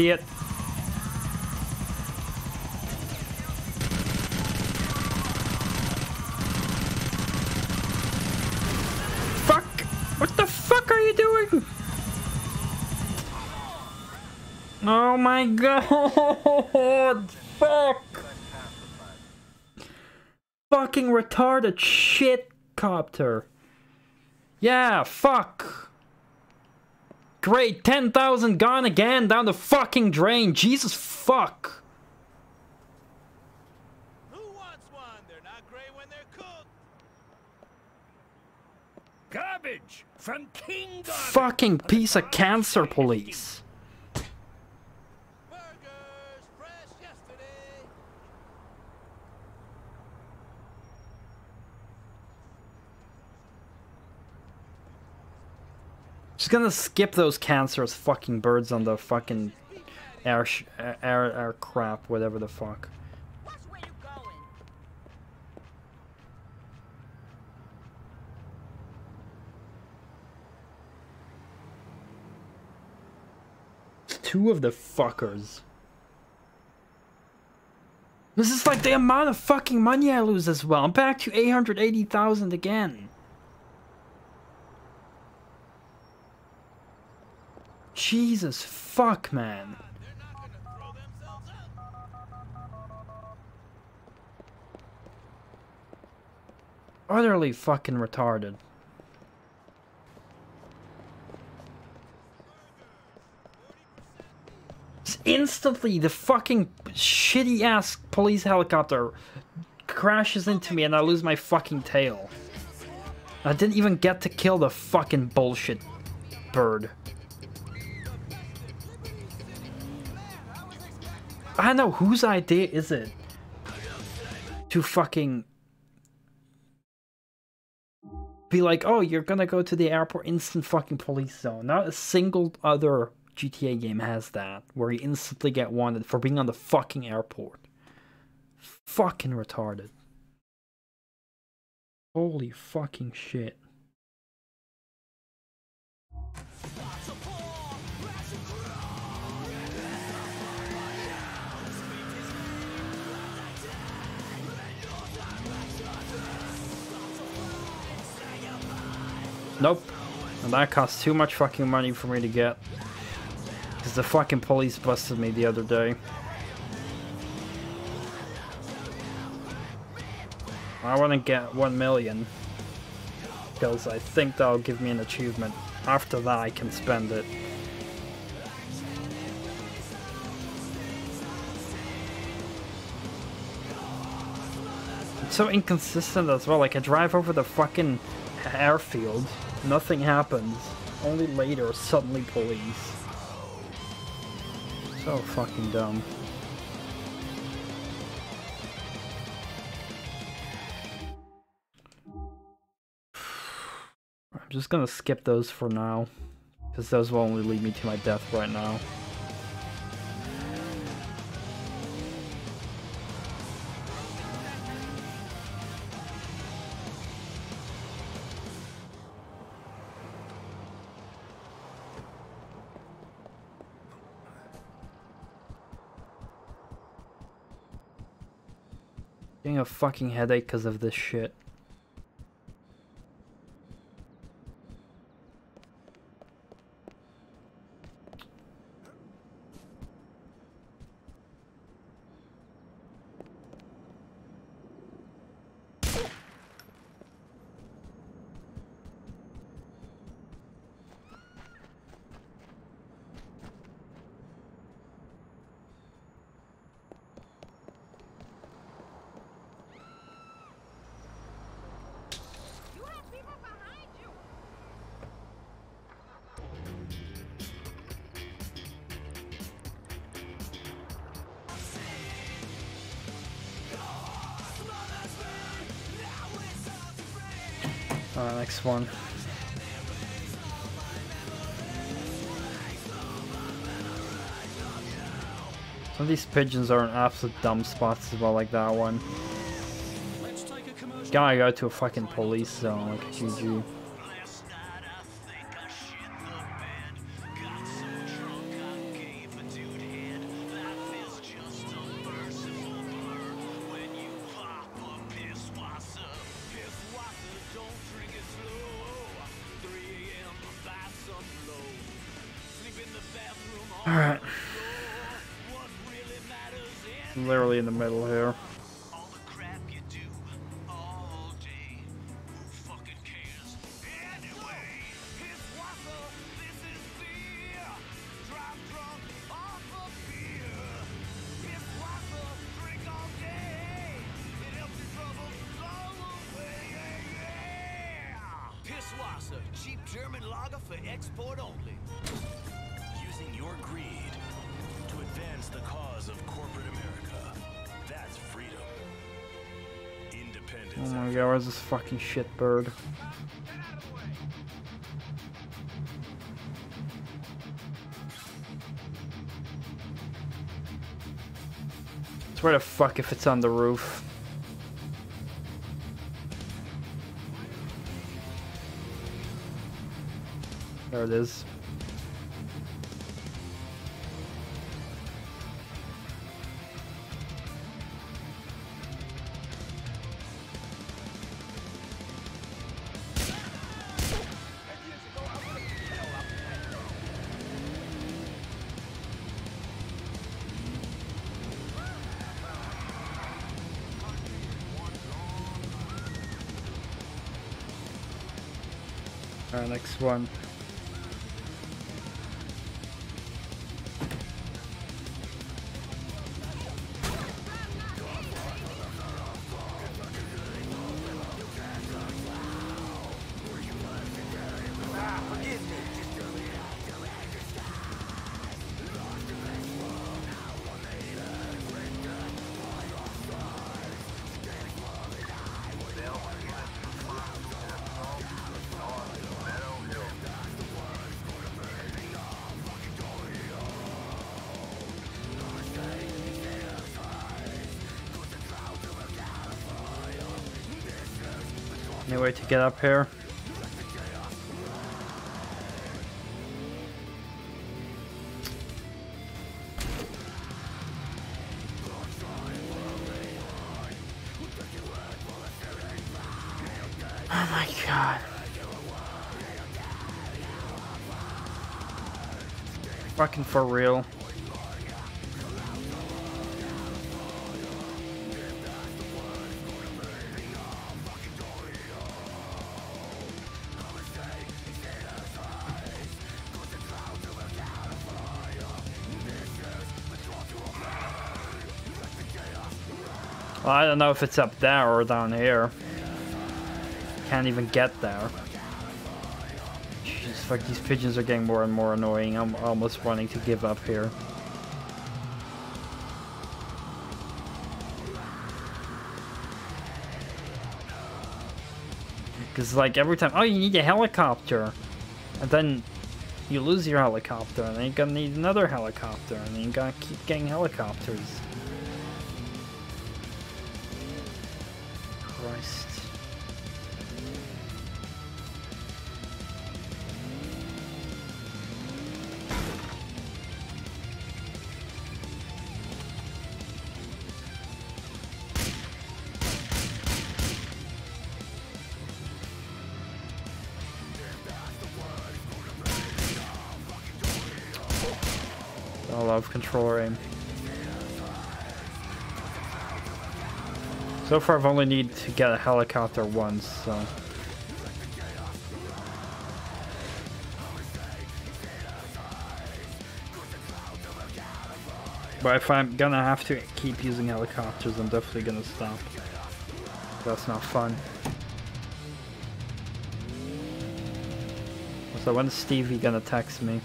See it. Fuck! What the fuck are you doing? Oh my god! Fuck! Fucking retarded shit copter. Yeah, fuck. Great, 10,000 gone again down the fucking drain. Jesus fuck. Who wants one? They're not great when they're cooked. Garbage from King Garbage. Fucking piece of cancer police. Just gonna skip those cancerous fucking birds on the fucking air, air, air crap, whatever the fuck. Two of the fuckers. This is like the amount of fucking money I lose as well. I'm back to 880,000 again. Jesus fuck, man. Utterly fucking retarded. Instantly, the fucking shitty ass police helicopter crashes into me and I lose my fucking tail. I didn't even get to kill the fucking bullshit bird. I don't know, whose idea is it to fucking be like, oh, you're gonna go to the airport, instant fucking police zone. Not a single other GTA game has that, where you instantly get wanted for being on the fucking airport. Fucking retarded. Holy fucking shit. Nope. And that costs too much fucking money for me to get. Because the fucking police busted me the other day. I want to get 1 million. Because I think that'll give me an achievement. After that, I can spend it. It's so inconsistent as well. Like, I drive over the fucking airfield, nothing happens. Only later, suddenly police. So fucking dumb. I'm just gonna skip those for now. Because those will only lead me to my death right now. A fucking headache because of this shit. These pigeons are in absolute dumb spots as well, like that one. Let's take a commercial. Gotta go to a fucking police zone, like GG. German lager for export only. Using your greed to advance the cause of corporate America. That's freedom. Oh my god, where's this fucking shit bird? Swear to fuck if it's on the roof. There it is. Next one. get up here? Oh my god. Fucking for real. Know if it's up there or down here. Can't even get there. Fuck, these pigeons are getting more and more annoying. I'm almost wanting to give up here. Because, like, every time, oh, you need a helicopter. And then you lose your helicopter, and then you're gonna need another helicopter, and then you gotta keep getting helicopters. So far I've only need to get a helicopter once, so... But if I'm gonna have to keep using helicopters, I'm definitely gonna stop. That's not fun. So when's Stevie gonna text me?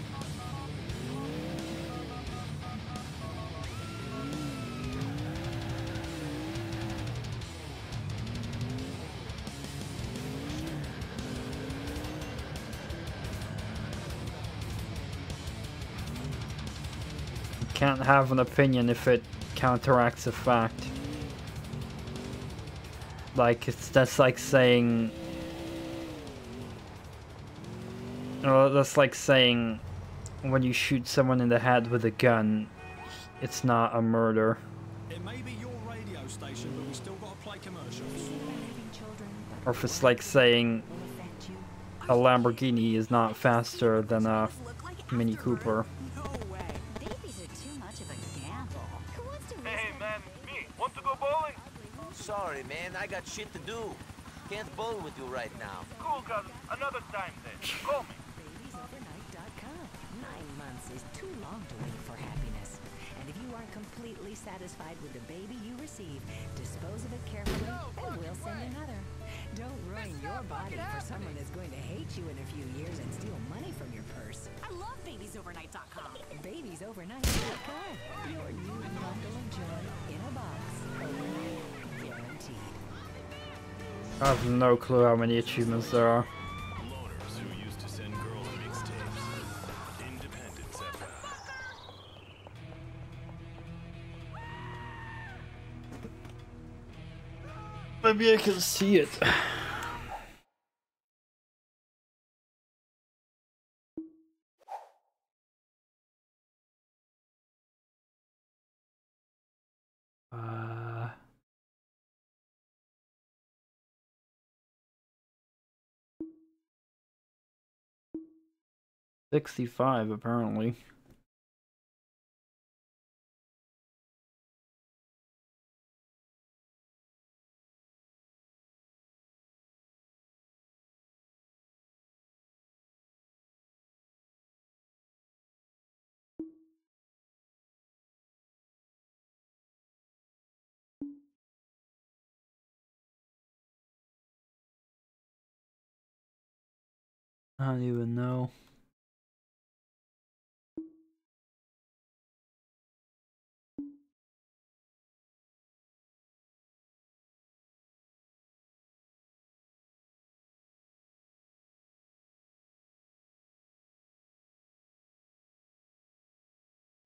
Have an opinion if it counteracts a fact. Like, it's that's like saying... Well, that's like saying when you shoot someone in the head with a gun, it's not a murder. It may be your radio station, but we still gotta play commercials. Or if it's like saying a Lamborghini is not faster than a Mini Cooper. Nine months is too long to wait for happiness. And if you aren't completely satisfied with the baby you receive, dispose of it carefully, and we'll send another. Don't ruin your body for someone that's going to hate you in a few years and steal money from your purse. I love BabiesOvernight.com. BabiesOvernight.com. Your new bundle of joy in a box. Guaranteed. I have no clue how many achievements there are. Maybe I can see it. Uh, Sixty-five, apparently. I don't even know.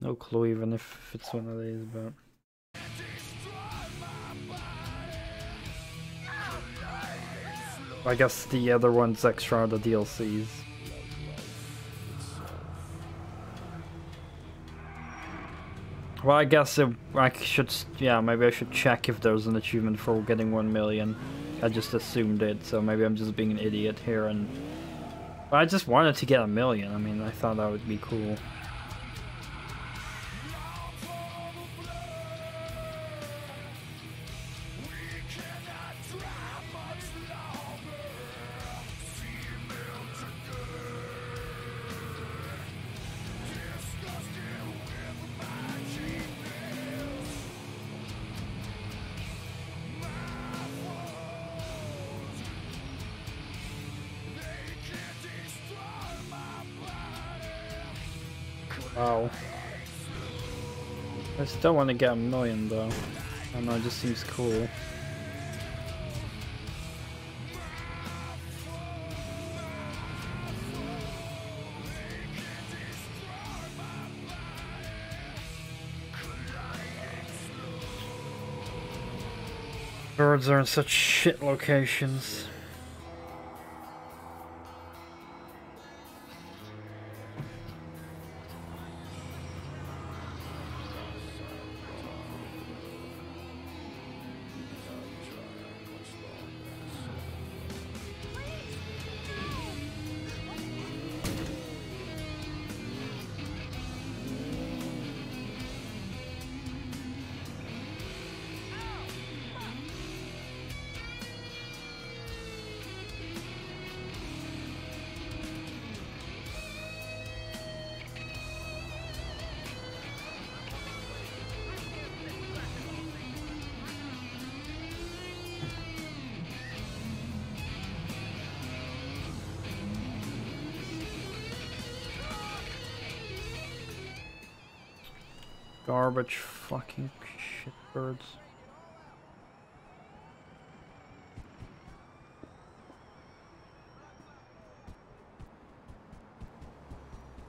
No clue even if it's one of these, but I guess the other one's extra are the DLCs. Well, I guess it, I should, yeah, maybe I should check if there's an achievement for getting 1 million. I just assumed it, so maybe I'm just being an idiot here and... I just wanted to get a million, I mean, I thought that would be cool. Still want to get a million though. I don't know, it just seems cool. Birds are in such shit locations. Garbage fucking shitbirds.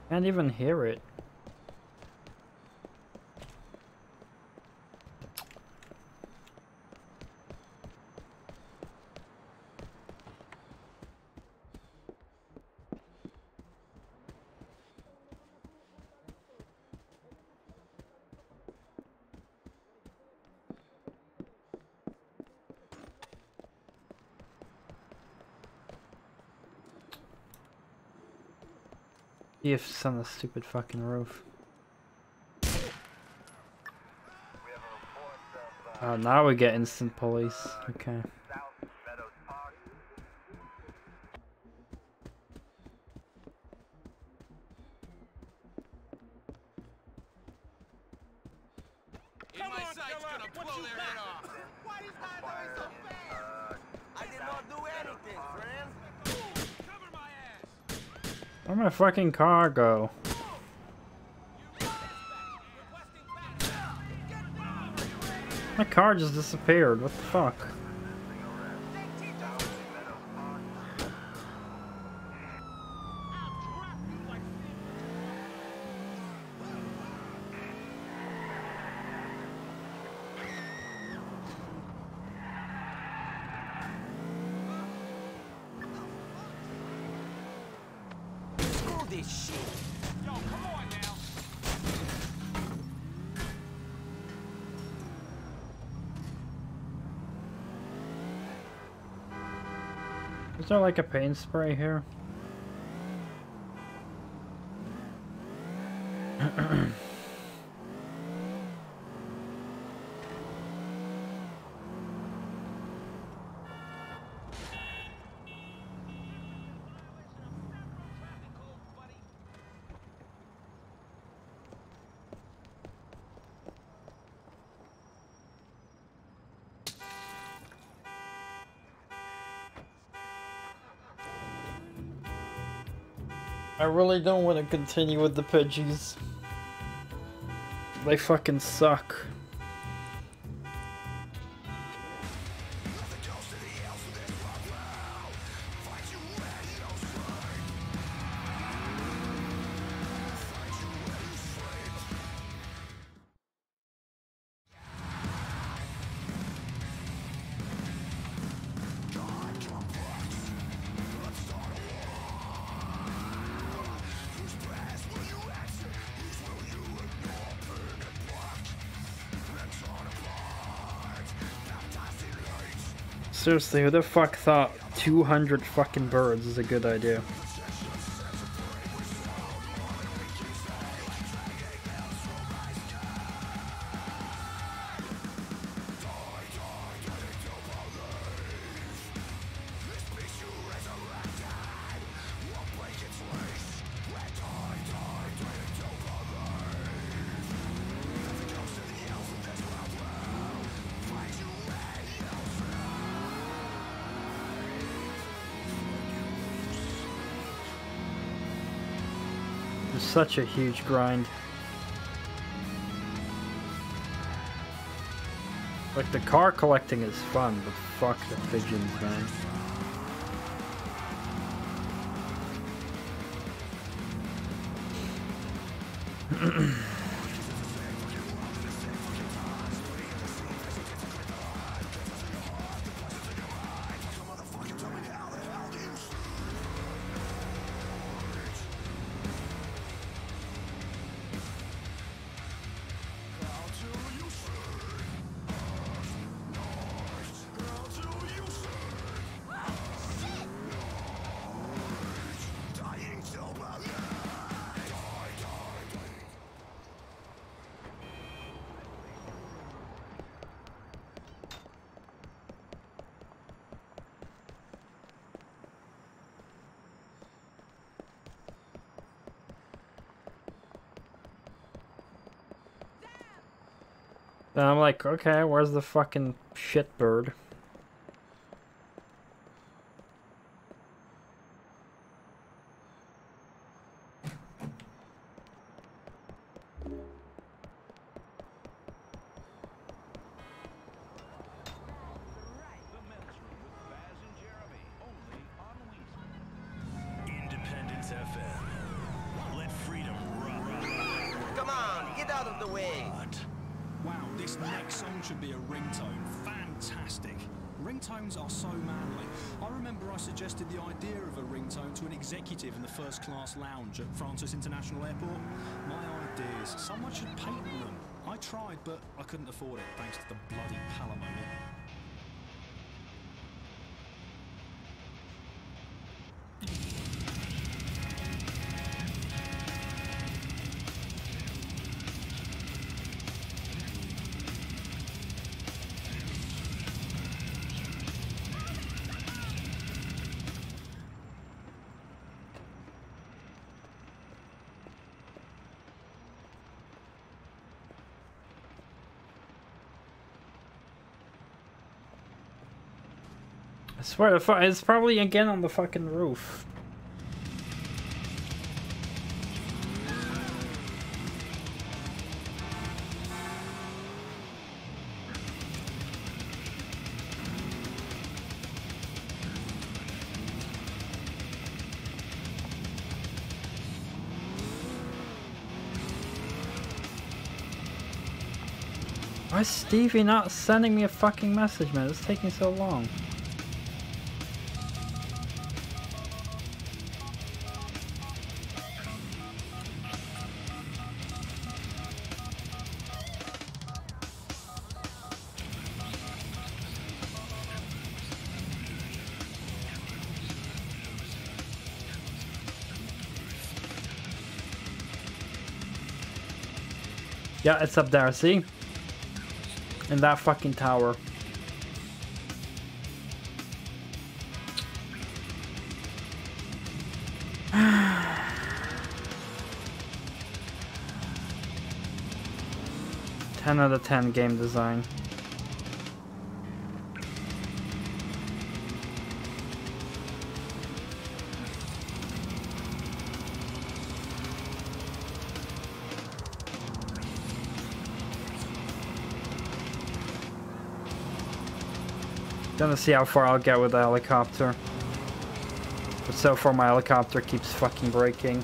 Can't even hear it. If on the stupid fucking roof. Oh, now we get instant police. Okay. Fucking car go? My car just disappeared. What the fuck? Screw this shit. Yo, come on now! Is there like a paint spray here? Really don't want to continue with the Pidgeys. They fucking suck. Seriously, who the fuck thought 200 fucking birds is a good idea? such a huge grind. Like, the car collecting is fun, but fuck the pigeons, man. Like, okay, where's the fucking shit an executive in the first class lounge at Francis International Airport. My ideas, someone should patent them. I tried, but I couldn't afford it thanks to the bloody palimony. Swear, it's probably again on the fucking roof. Why is Stevie not sending me a fucking message, man? It's taking so long. Yeah, it's up there, see? In that fucking tower. Ten out of ten game design. Gonna see how far I'll get with the helicopter. But so far my helicopter keeps fucking breaking.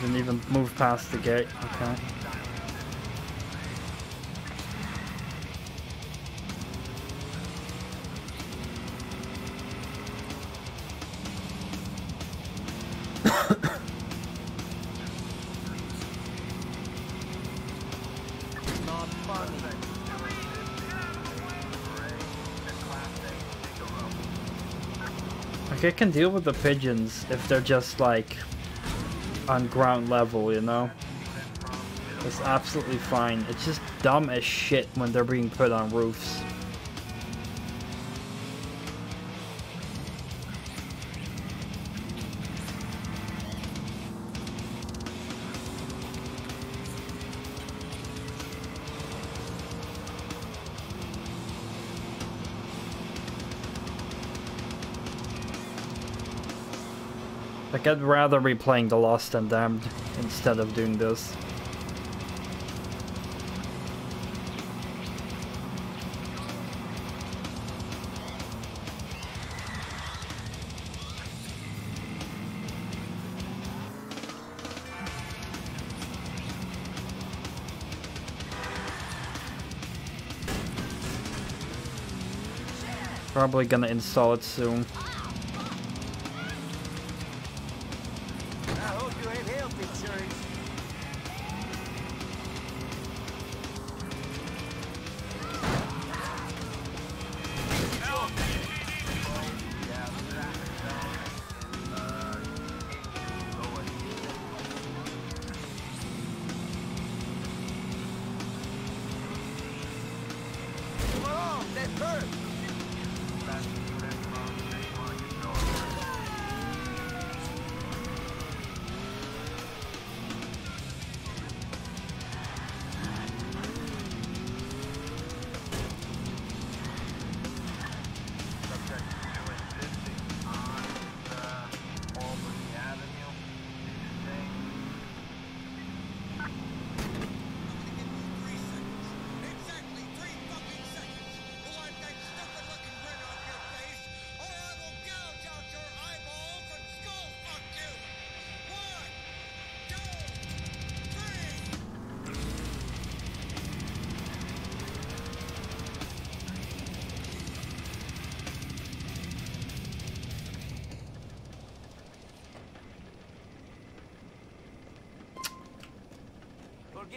Didn't even move past the gate, okay. Can deal with the pigeons if they're just like on ground level, you know? It's absolutely fine. It's just dumb as shit when they're being put on roofs. Like, I'd rather be playing The Lost and Damned instead of doing this. Probably gonna install it soon.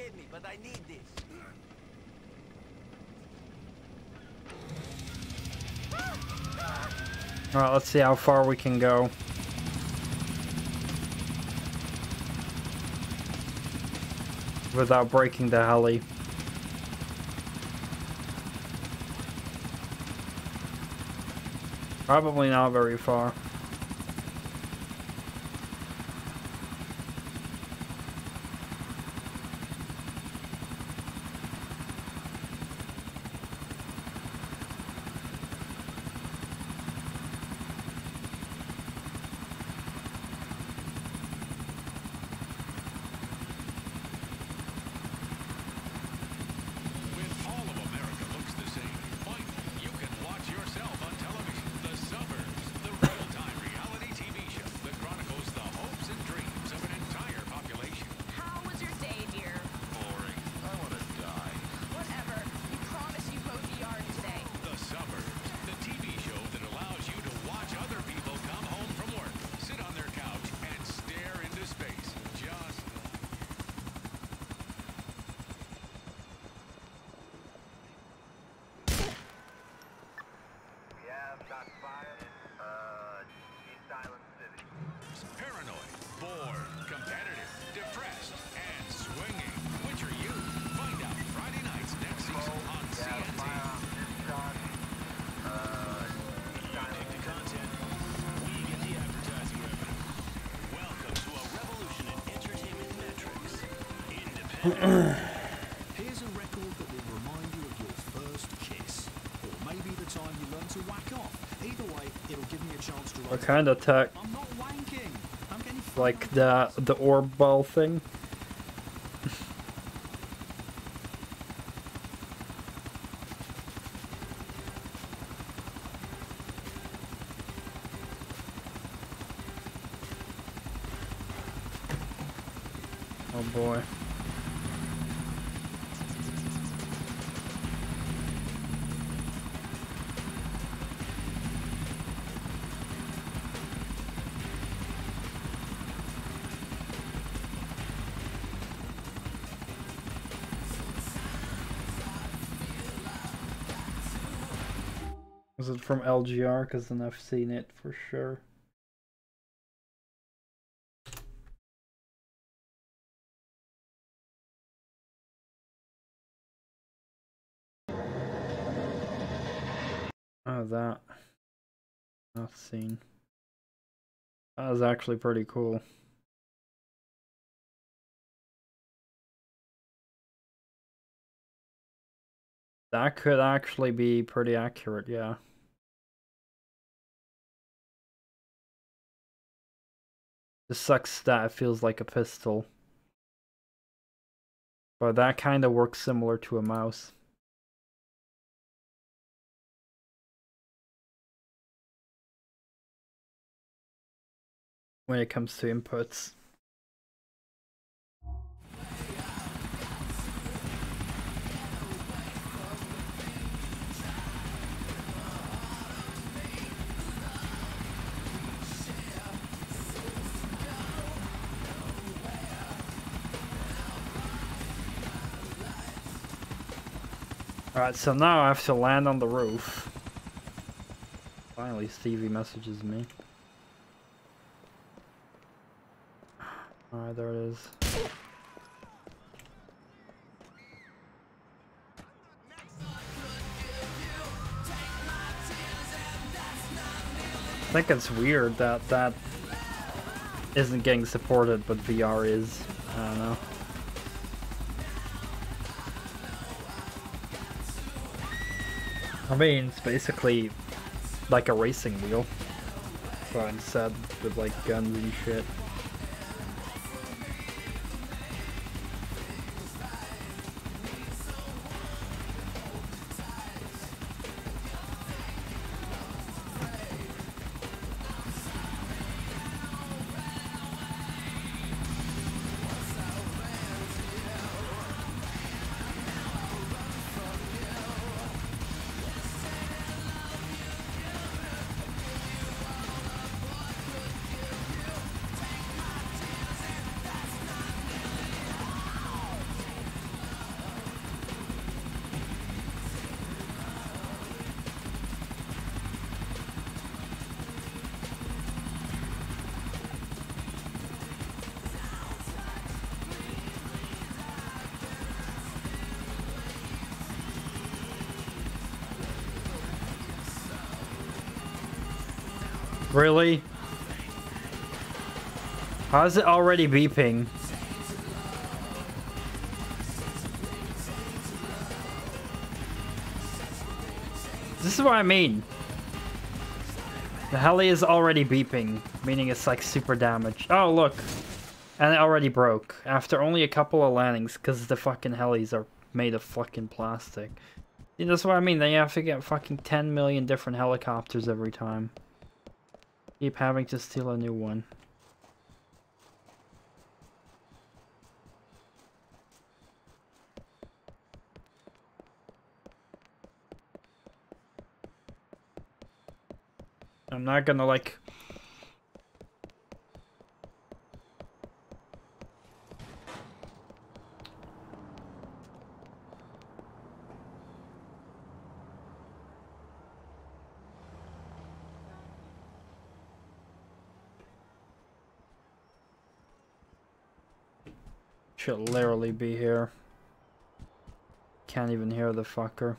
Forgive me, but I need this. Alright, let's see how far we can go. Without breaking the heli. Probably not very far. kind of attack like the the orb ball thing. it from LGR? Because then I've seen it for sure. Oh, that. That scene. That was actually pretty cool. That could actually be pretty accurate, yeah. It sucks that it feels like a pistol. But that kind of works similar to a mouse. When it comes to inputs. Alright, so now I have to land on the roof. Finally, Stevie messages me. Alright, there it is. I think it's weird that that isn't getting supported, but VR is. I don't know. I mean, it's basically like a racing wheel, but instead with like guns and shit. Really? How's it already beeping? This is what I mean. The heli is already beeping, meaning it's like super damaged. Oh, look. And it already broke after only a couple of landings because the fucking helis are made of fucking plastic. See, that's what I mean. They have to get fucking 10 million different helicopters every time. Keep having to steal a new one. I'm not gonna like Should literally be here. Can't even hear the fucker.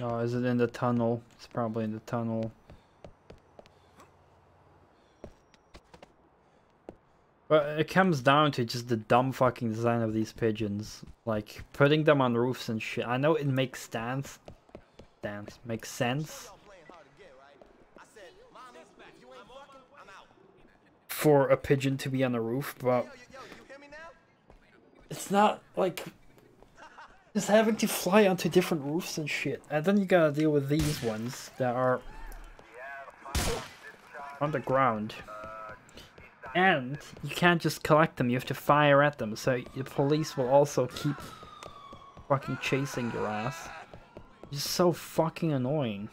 Oh, is it in the tunnel? It's probably in the tunnel. But it comes down to just the dumb fucking design of these pigeons. Like, putting them on roofs and shit. I know it makes stance. Stance. Makes sense. For a pigeon to be on a roof, but... It's not, like... Just having to fly onto different roofs and shit. And then you gotta deal with these ones that are... On the ground. And you can't just collect them, you have to fire at them, so the police will also keep fucking chasing your ass. It's so fucking annoying.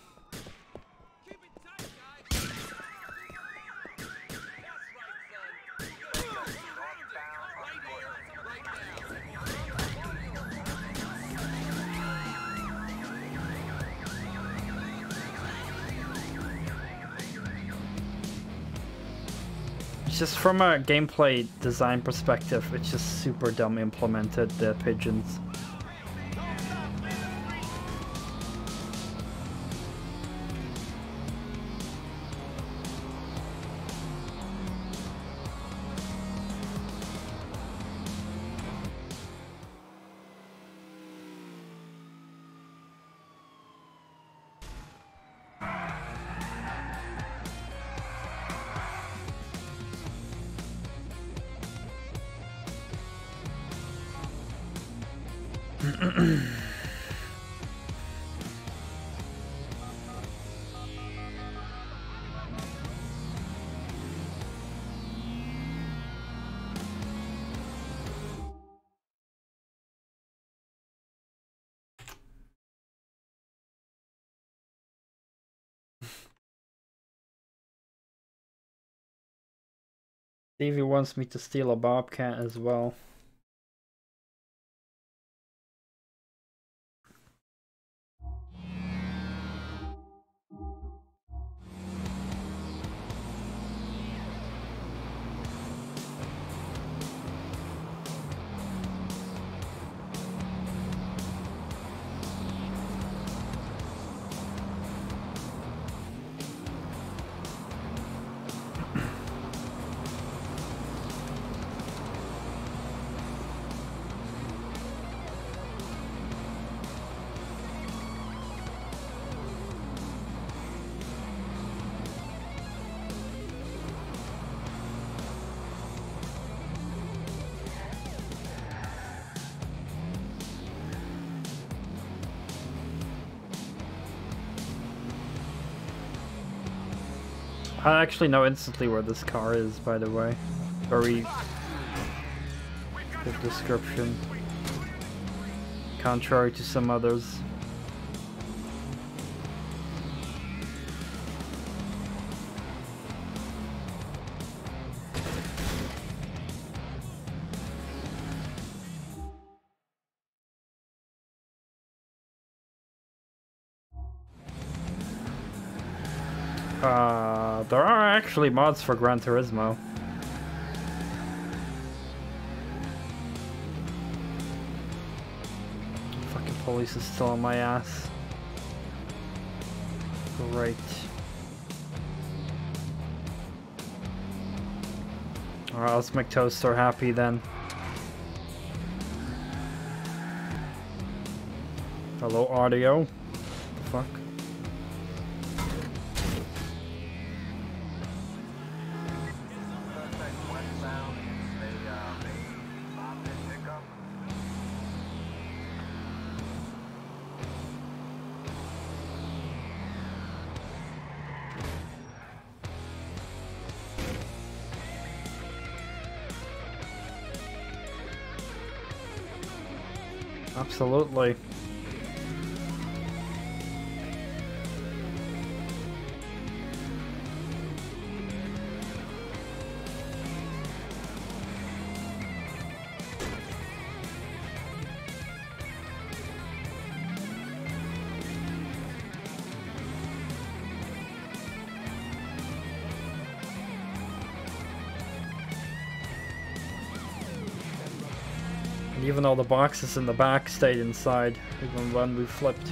Just from a gameplay design perspective, it's just super dumb implemented, the pigeons. Stevie wants me to steal a bobcat as well. I actually know instantly where this car is, by the way. Very good description. Contrary to some others. Actually mods for Gran Turismo. Fucking police is still on my ass. Great. Alright, let's make Toaster happy then. Hello, audio. Absolutely. All the boxes in the back stayed inside, even when we flipped.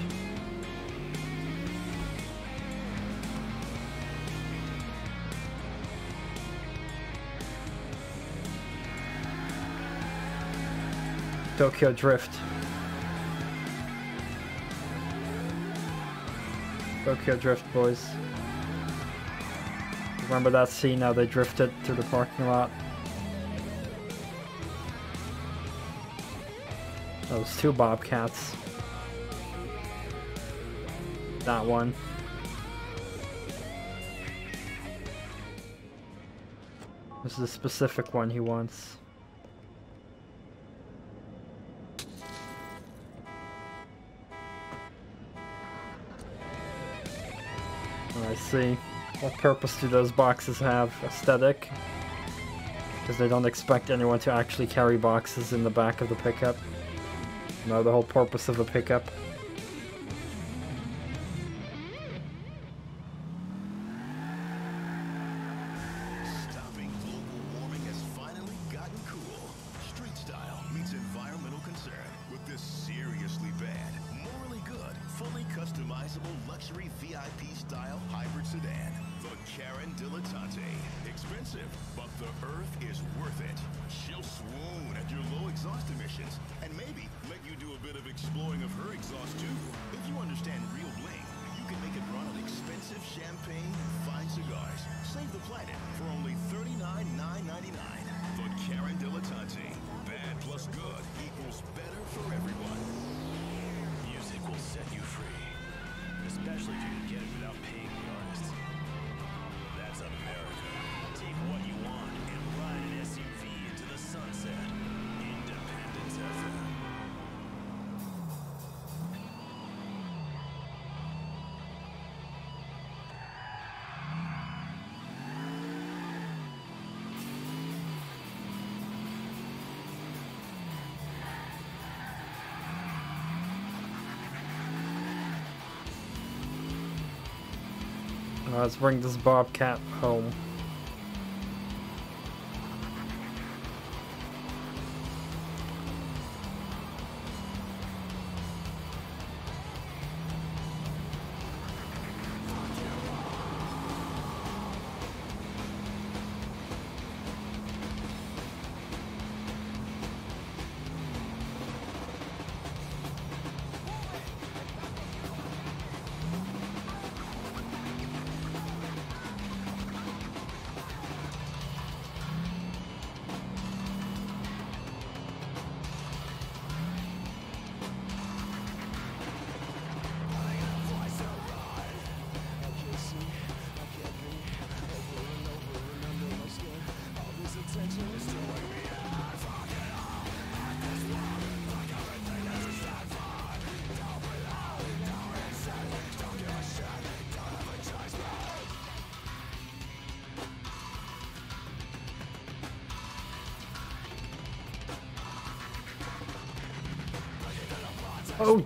Tokyo Drift. Tokyo Drift, boys. Remember that scene how they drifted through the parking lot? Those two bobcats. That one. This is a specific one he wants. I see. What purpose do those boxes have? Aesthetic? Because they don't expect anyone to actually carry boxes in the back of the pickup. No, the whole purpose of a pickup. Let's bring this Bobcat home.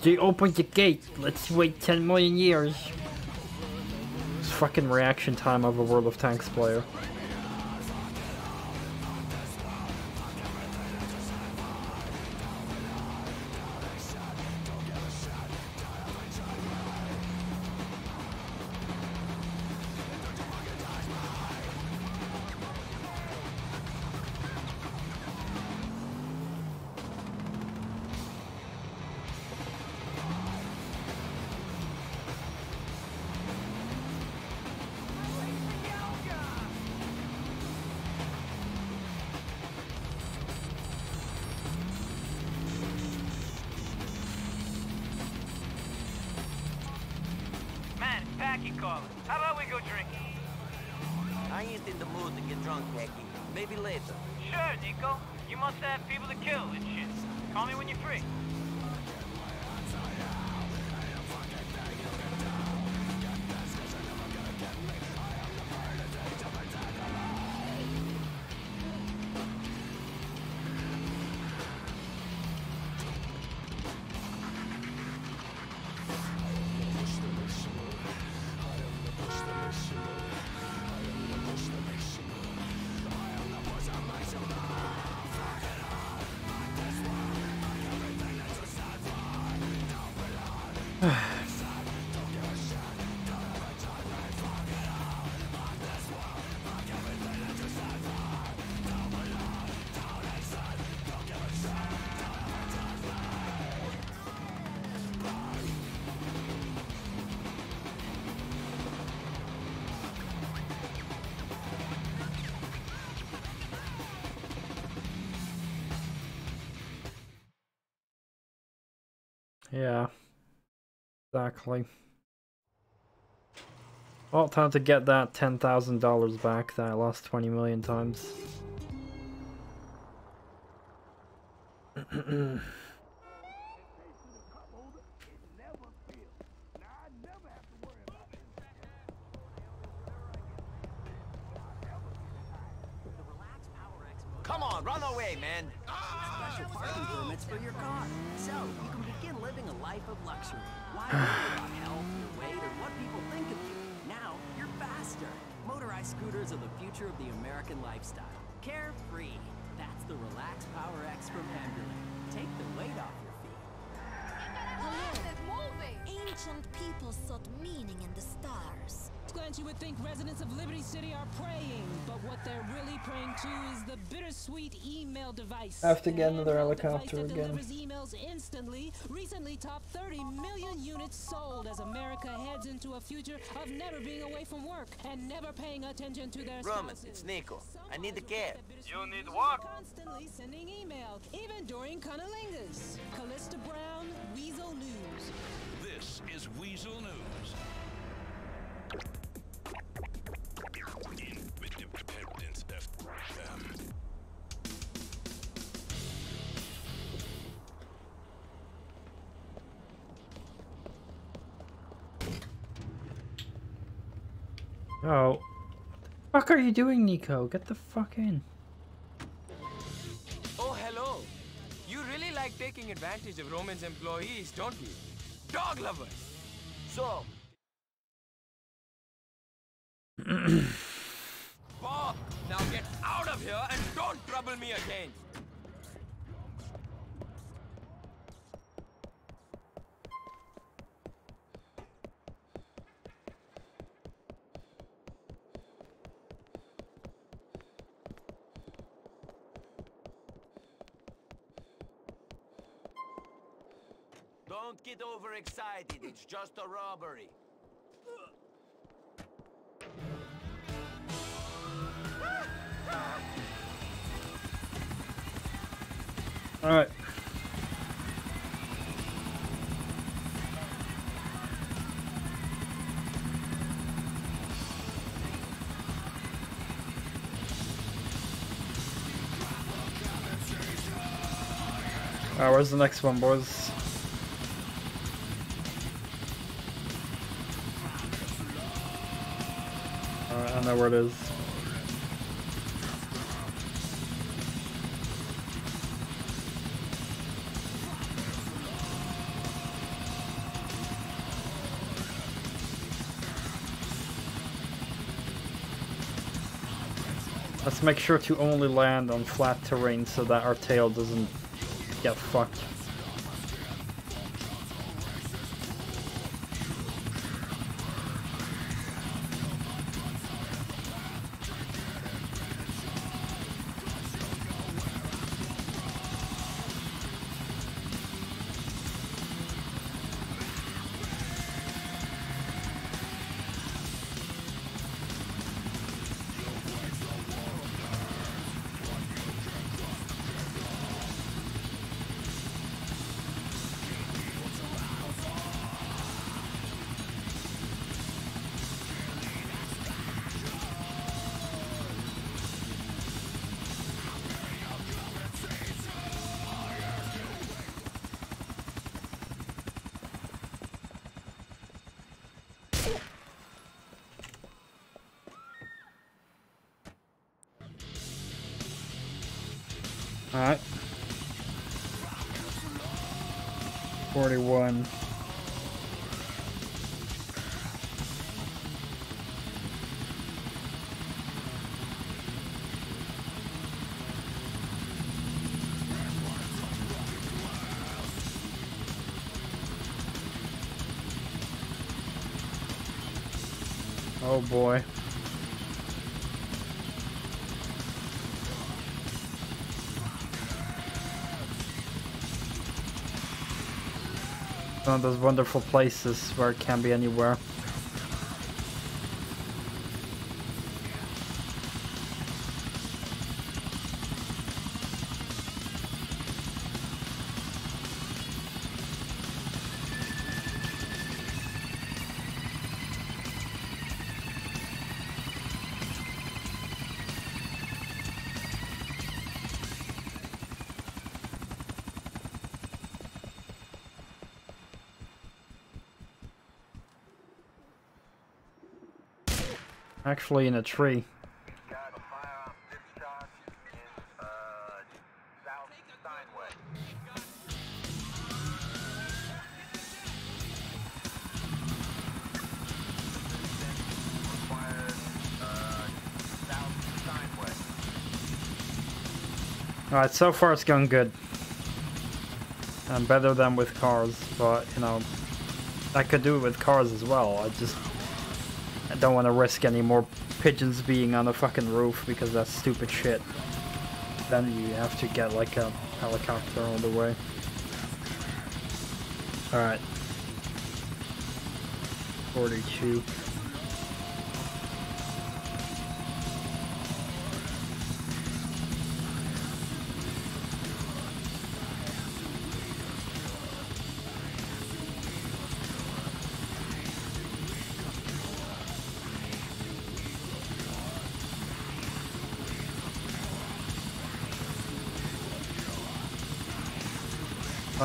They opened the gate. Let's wait 10 million years. It's fucking reaction time of a World of Tanks player. Exactly. Well, time to get that $10,000 back that I lost 20 million times. Device. I to get another helicopter again. emails instantly. Recently topped 30 million units sold as America heads into a future of never being away from work and never paying attention to their Roman, spouses. it's Niko. I need the cab. You need what? Constantly sending email, even during cunnilingus. Callista Brown, Weazel News. This is Weazel News. Oh. Fuck are you doing, Niko? Get the fuck in. Oh, hello. You really like taking advantage of Roman's employees, don't you? Dog lovers. So, It's just a robbery. Alright. Alright, where's the next one, boys? I know where it is. Let's make sure to only land on flat terrain so that our tail doesn't get fucked. 41. Oh boy. One of those wonderful places where it can be anywhere. Actually in a tree. Alright, so far it's going good. And better than with cars, but you know, I could do it with cars as well. I just I don't want to risk any more pigeons being on the fucking roof because that's stupid shit. Then you have to get like a helicopter all the way. Alright. 42.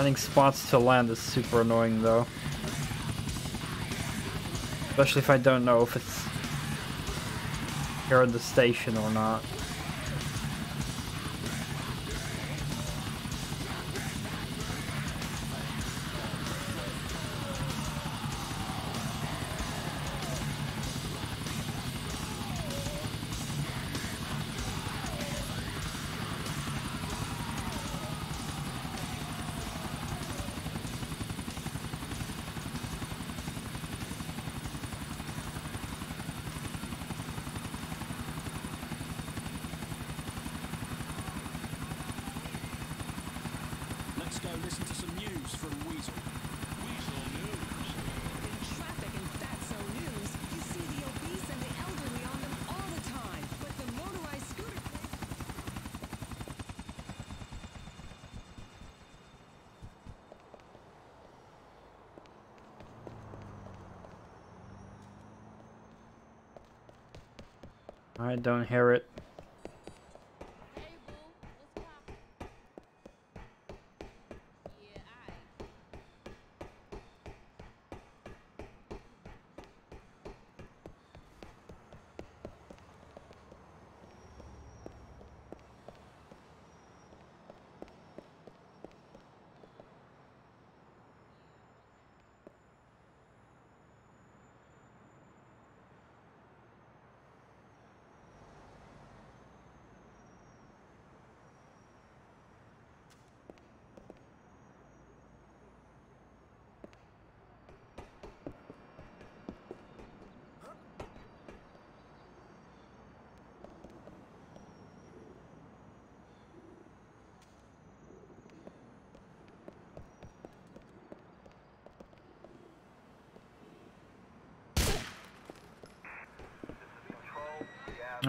Finding spots to land is super annoying though. Especially if I don't know if it's here at the station or not. go listen to some news from Weazel. Weazel News. In traffic and Fatso News, you see the obese and the elderly on them all the time. But the motorized scooter I don't hear it.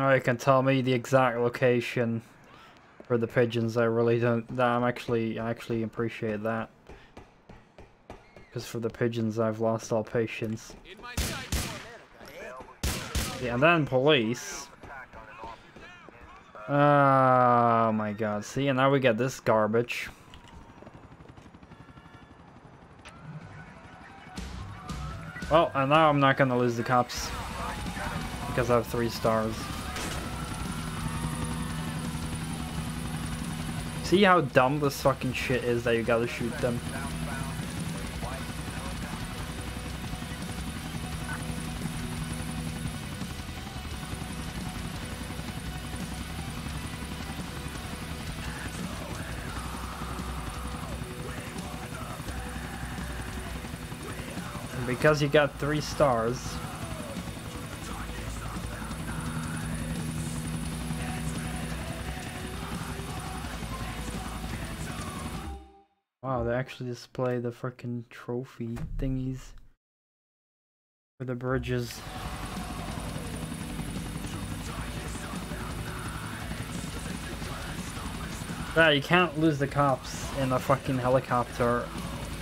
Oh, you can tell me the exact location for the pigeons. I really don't. I'm actually, I actually appreciate that. Because for the pigeons, I've lost all patience. Yeah, and then police. Oh my god. See, and now we get this garbage. Well, and now I'm not gonna lose the cops. Because I have three stars. See how dumb this fucking shit is that you gotta shoot them? Because you got three stars, actually display the freaking trophy thingies for the bridges. Yeah, you can't lose the cops in a fucking helicopter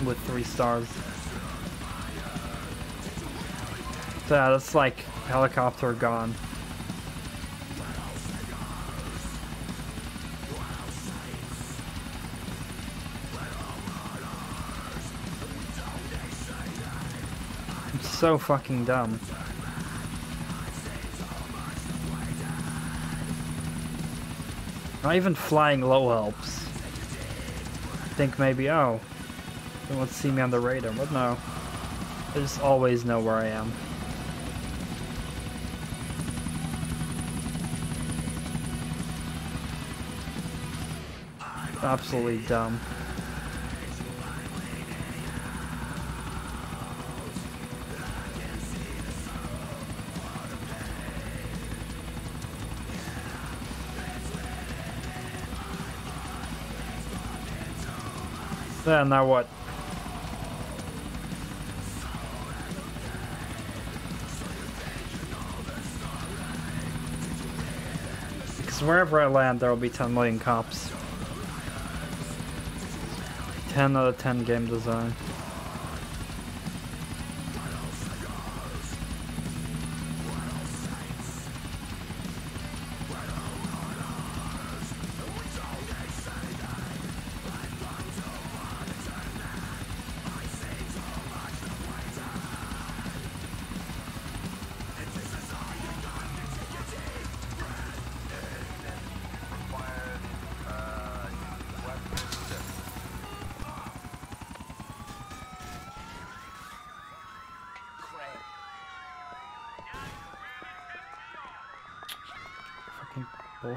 with three stars. So yeah, that's like helicopter gone. So fucking dumb. Not even flying low helps. I think maybe, oh, they won't see me on the radar, but no. I just always know where I am. Absolutely dumb. Yeah, now what? Because wherever I land, there will be 10 million cops. 10 out of 10 game design.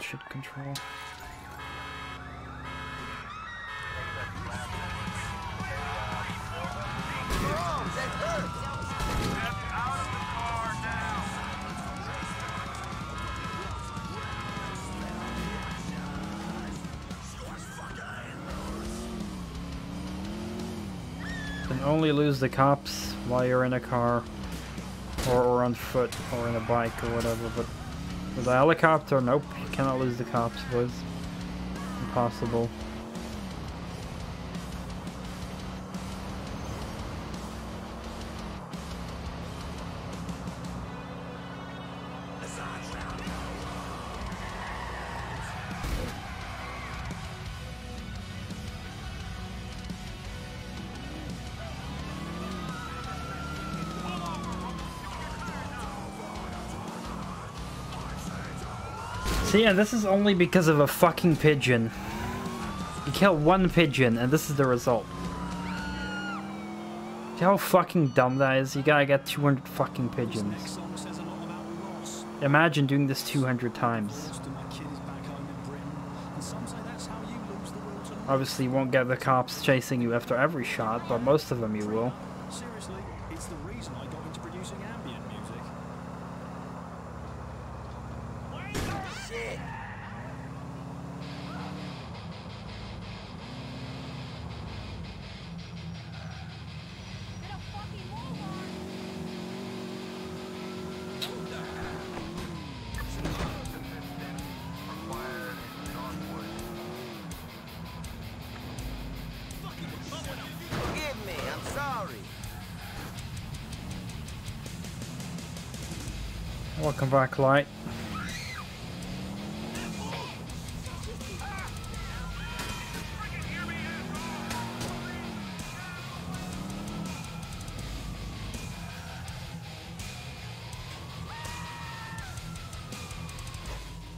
Bullshit control. only lose the cops while you're in a car or, or on foot or in a bike or whatever, but with a helicopter, nope, cannot lose the cops, boys. Impossible. And this is only because of a fucking pigeon. You kill one pigeon, and this is the result. See how fucking dumb that is? You gotta get 200 fucking pigeons. Imagine doing this 200 times. Obviously, you won't get the cops chasing you after every shot, but most of them you will.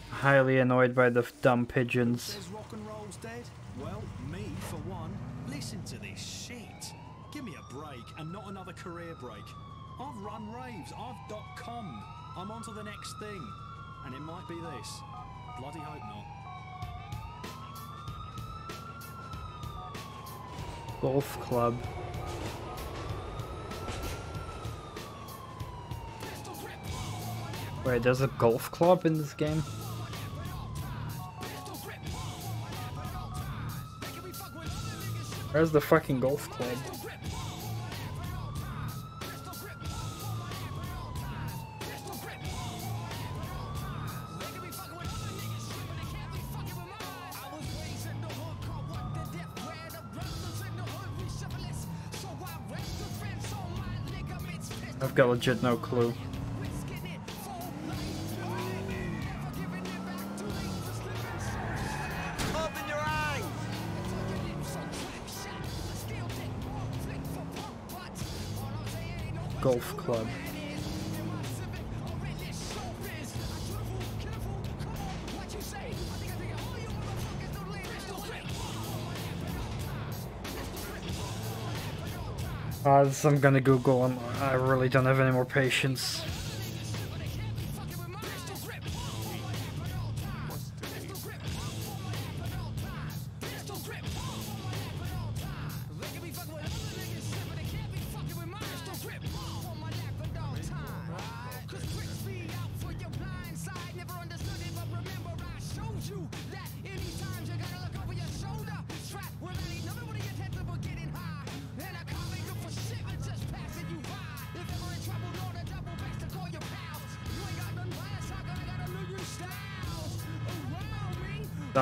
Highly annoyed by the dumb pigeons. There's a golf club in this game? Where's the fucking golf club? I've got legit no clue. Golf club. Uh, this I'm gonna Google I really don't have any more patience.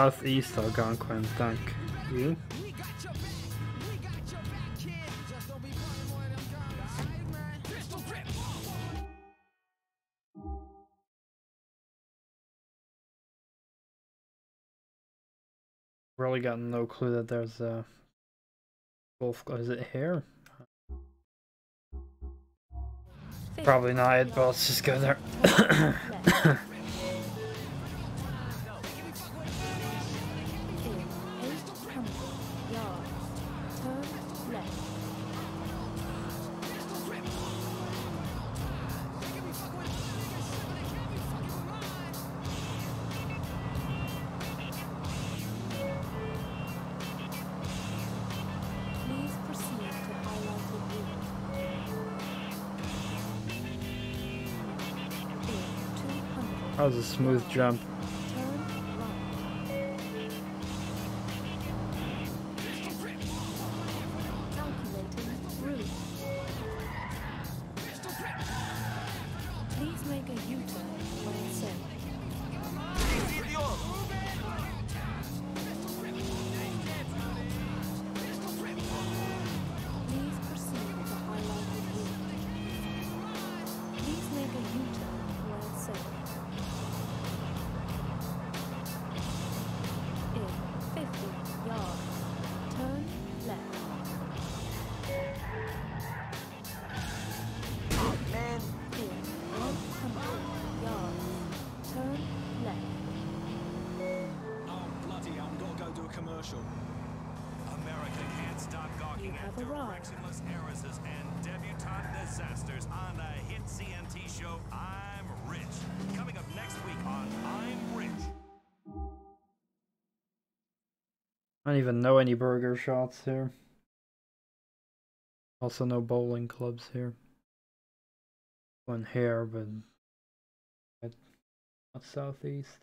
Southeast Algonquin, thank you. Really got no clue that there's a golf. Is it here? Probably not, but let's just go there. was a smooth jump. And no any burger shots here. Also no bowling clubs here. One here, but not southeast.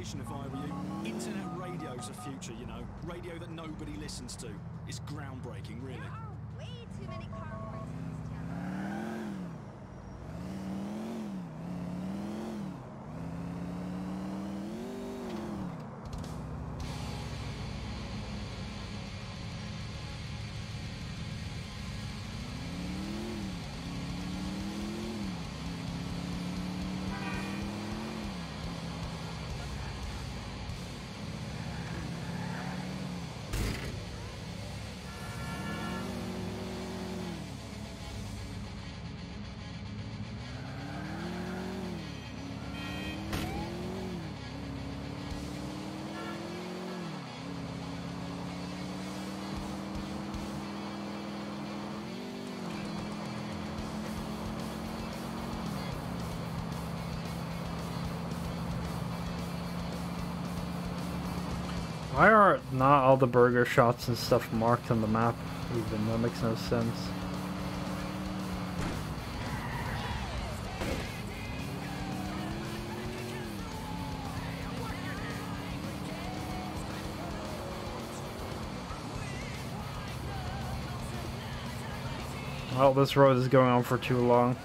if I were you. Internet radio's the future, you know. Radio that nobody listens to. It's groundbreaking, really. Why are not all the burger shots and stuff marked on the map even? That makes no sense. Well, this road is going on for too long.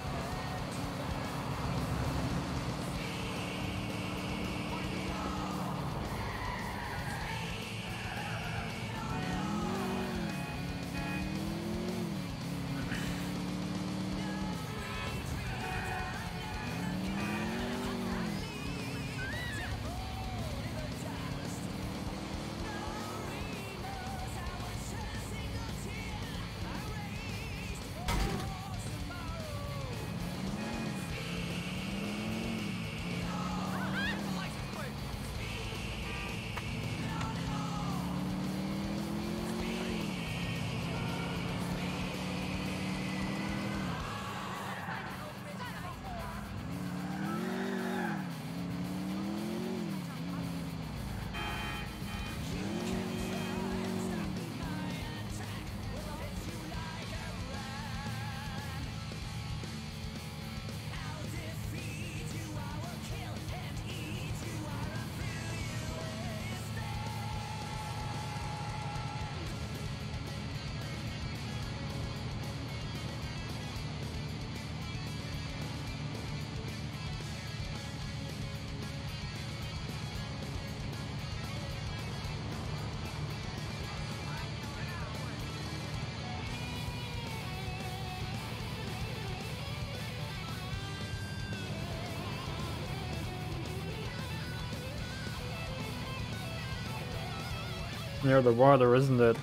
near the water, isn't it?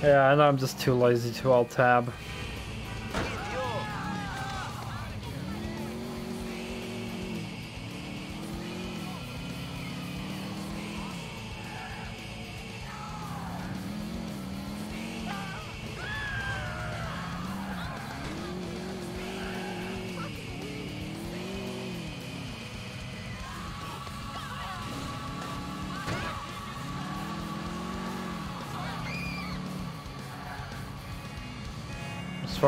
Yeah, I know I'm just too lazy to alt-tab.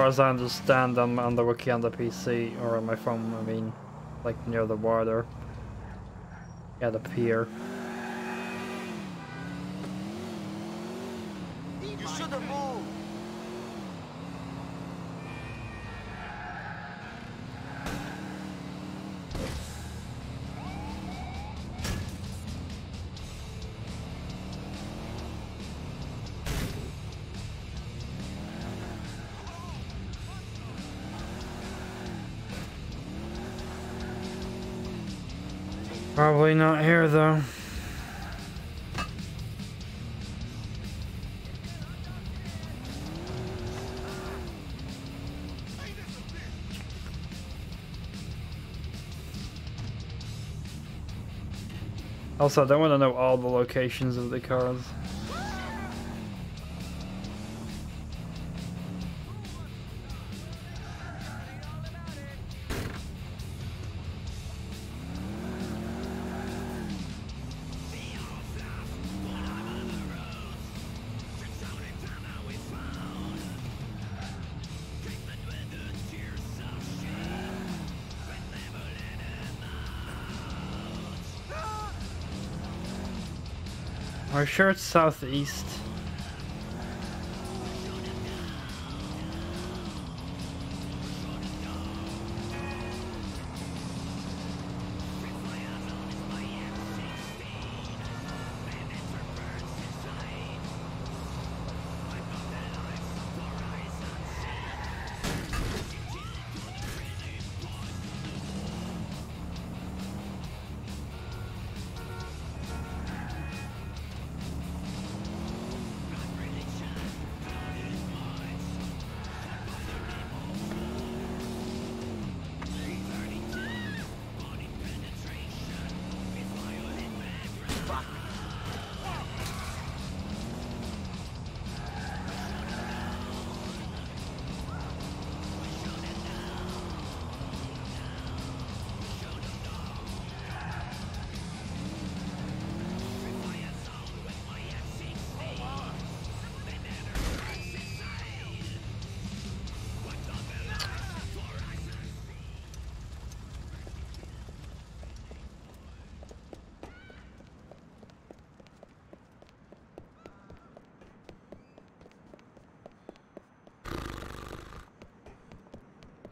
As I understand, I'm on the wiki on the PC or on my phone. I mean, like near the water. Yeah, the pier. Here though. Also, I don't want to know all the locations of the cars. Sure it's southeast?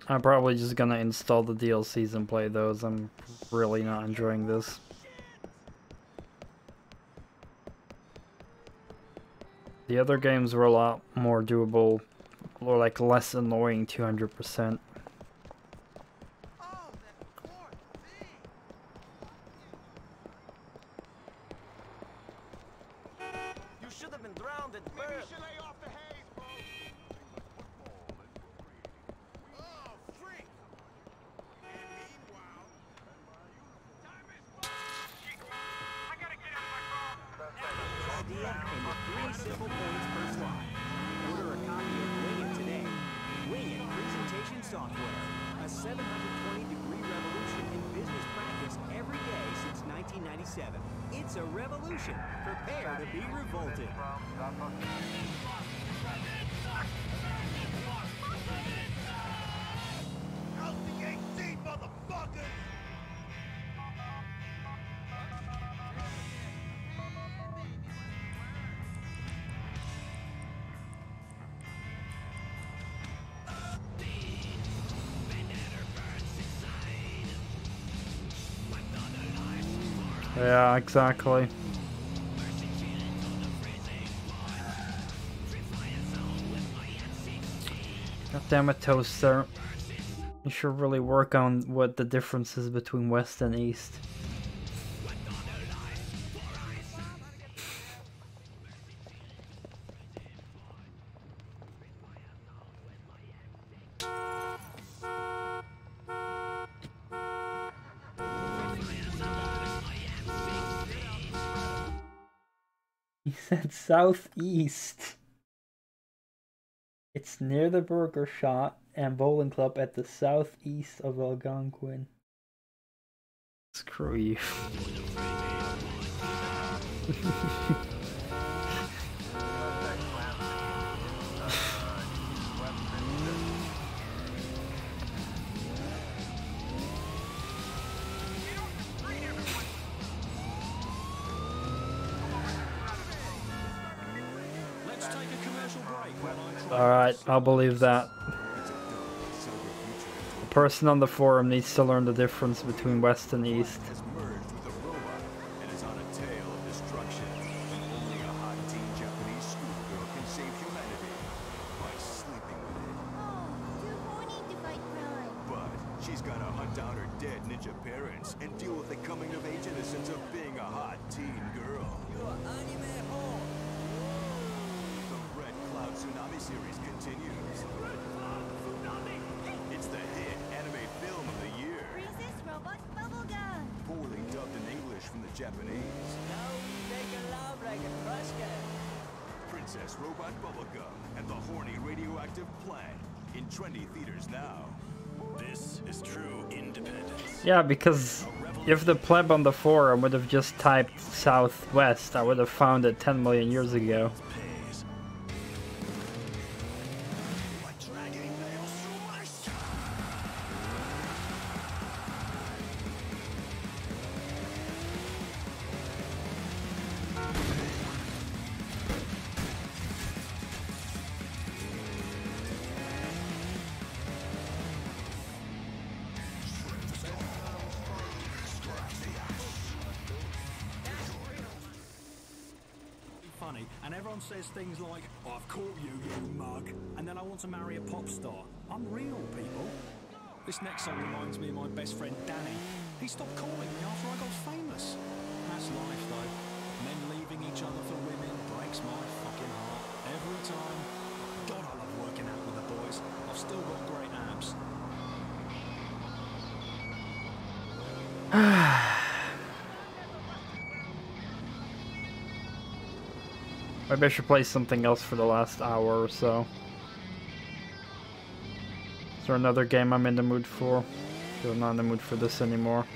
I'm probably just gonna install the DLCs and play those. I'm really not enjoying this. The other games were a lot more doable, or like less annoying 200%. Exactly. God damn it, Toaster. You should really work on what the difference is between West and East. Southeast. It's near the Burger Shot and Bowling Club at the southeast of Algonquin. Screw you. I'll believe that. The person on the forum needs to learn the difference between West and East. Because if the pleb on the forum would have just typed southwest, I would have found it 10 million years ago. And everyone says things like, I've caught you, you mug, and then I want to marry a pop star. I'm real, people. This next song reminds me of my best friend Danny. He stopped calling me after I got famous. That's life, though. Men leaving each other for women breaks my fucking heart every time. Maybe I should play something else for the last hour or so. Is there another game I'm in the mood for? I'm not in the mood for this anymore.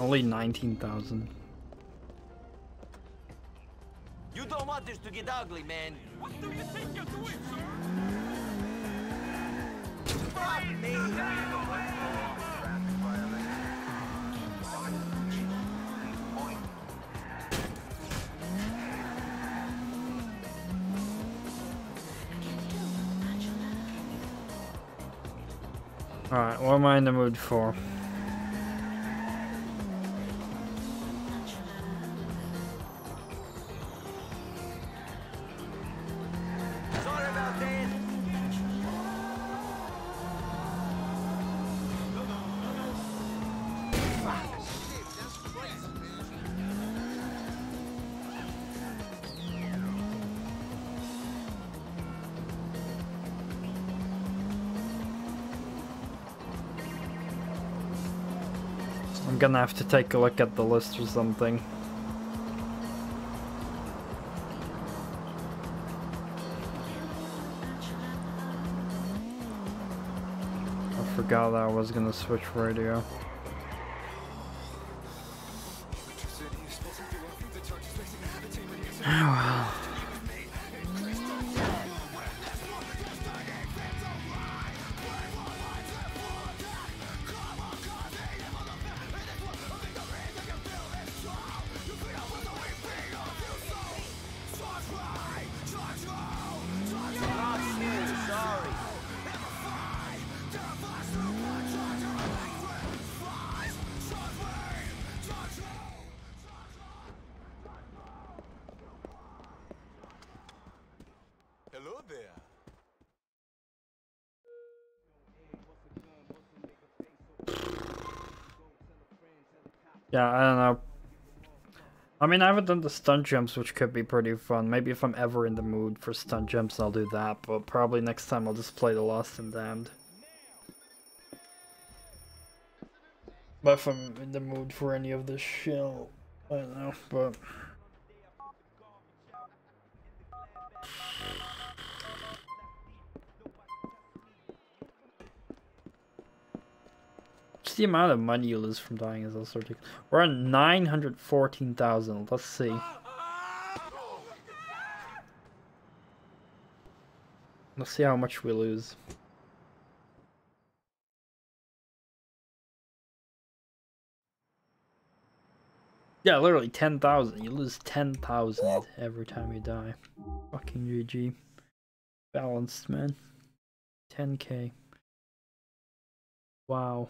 Only 19,000. You don't want this to get ugly, man. What do you think you're doing, sir? Fuck me! Alright, what am I in the mood for? Gonna have to take a look at the list or something. I forgot that I was gonna switch radio. Mean, I haven't done the stunt jumps, which could be pretty fun. Maybe if I'm ever in the mood for stunt jumps, I'll do that. But probably next time I'll just play The Lost and Damned. But if I'm in the mood for any of this shit, I don't know. But the amount of money you lose from dying is also ridiculous. We're at 914,000. Let's see. Let's see how much we lose. Yeah, literally 10,000. You lose 10,000 every time you die. Fucking GG. Balanced, man. 10k. Wow.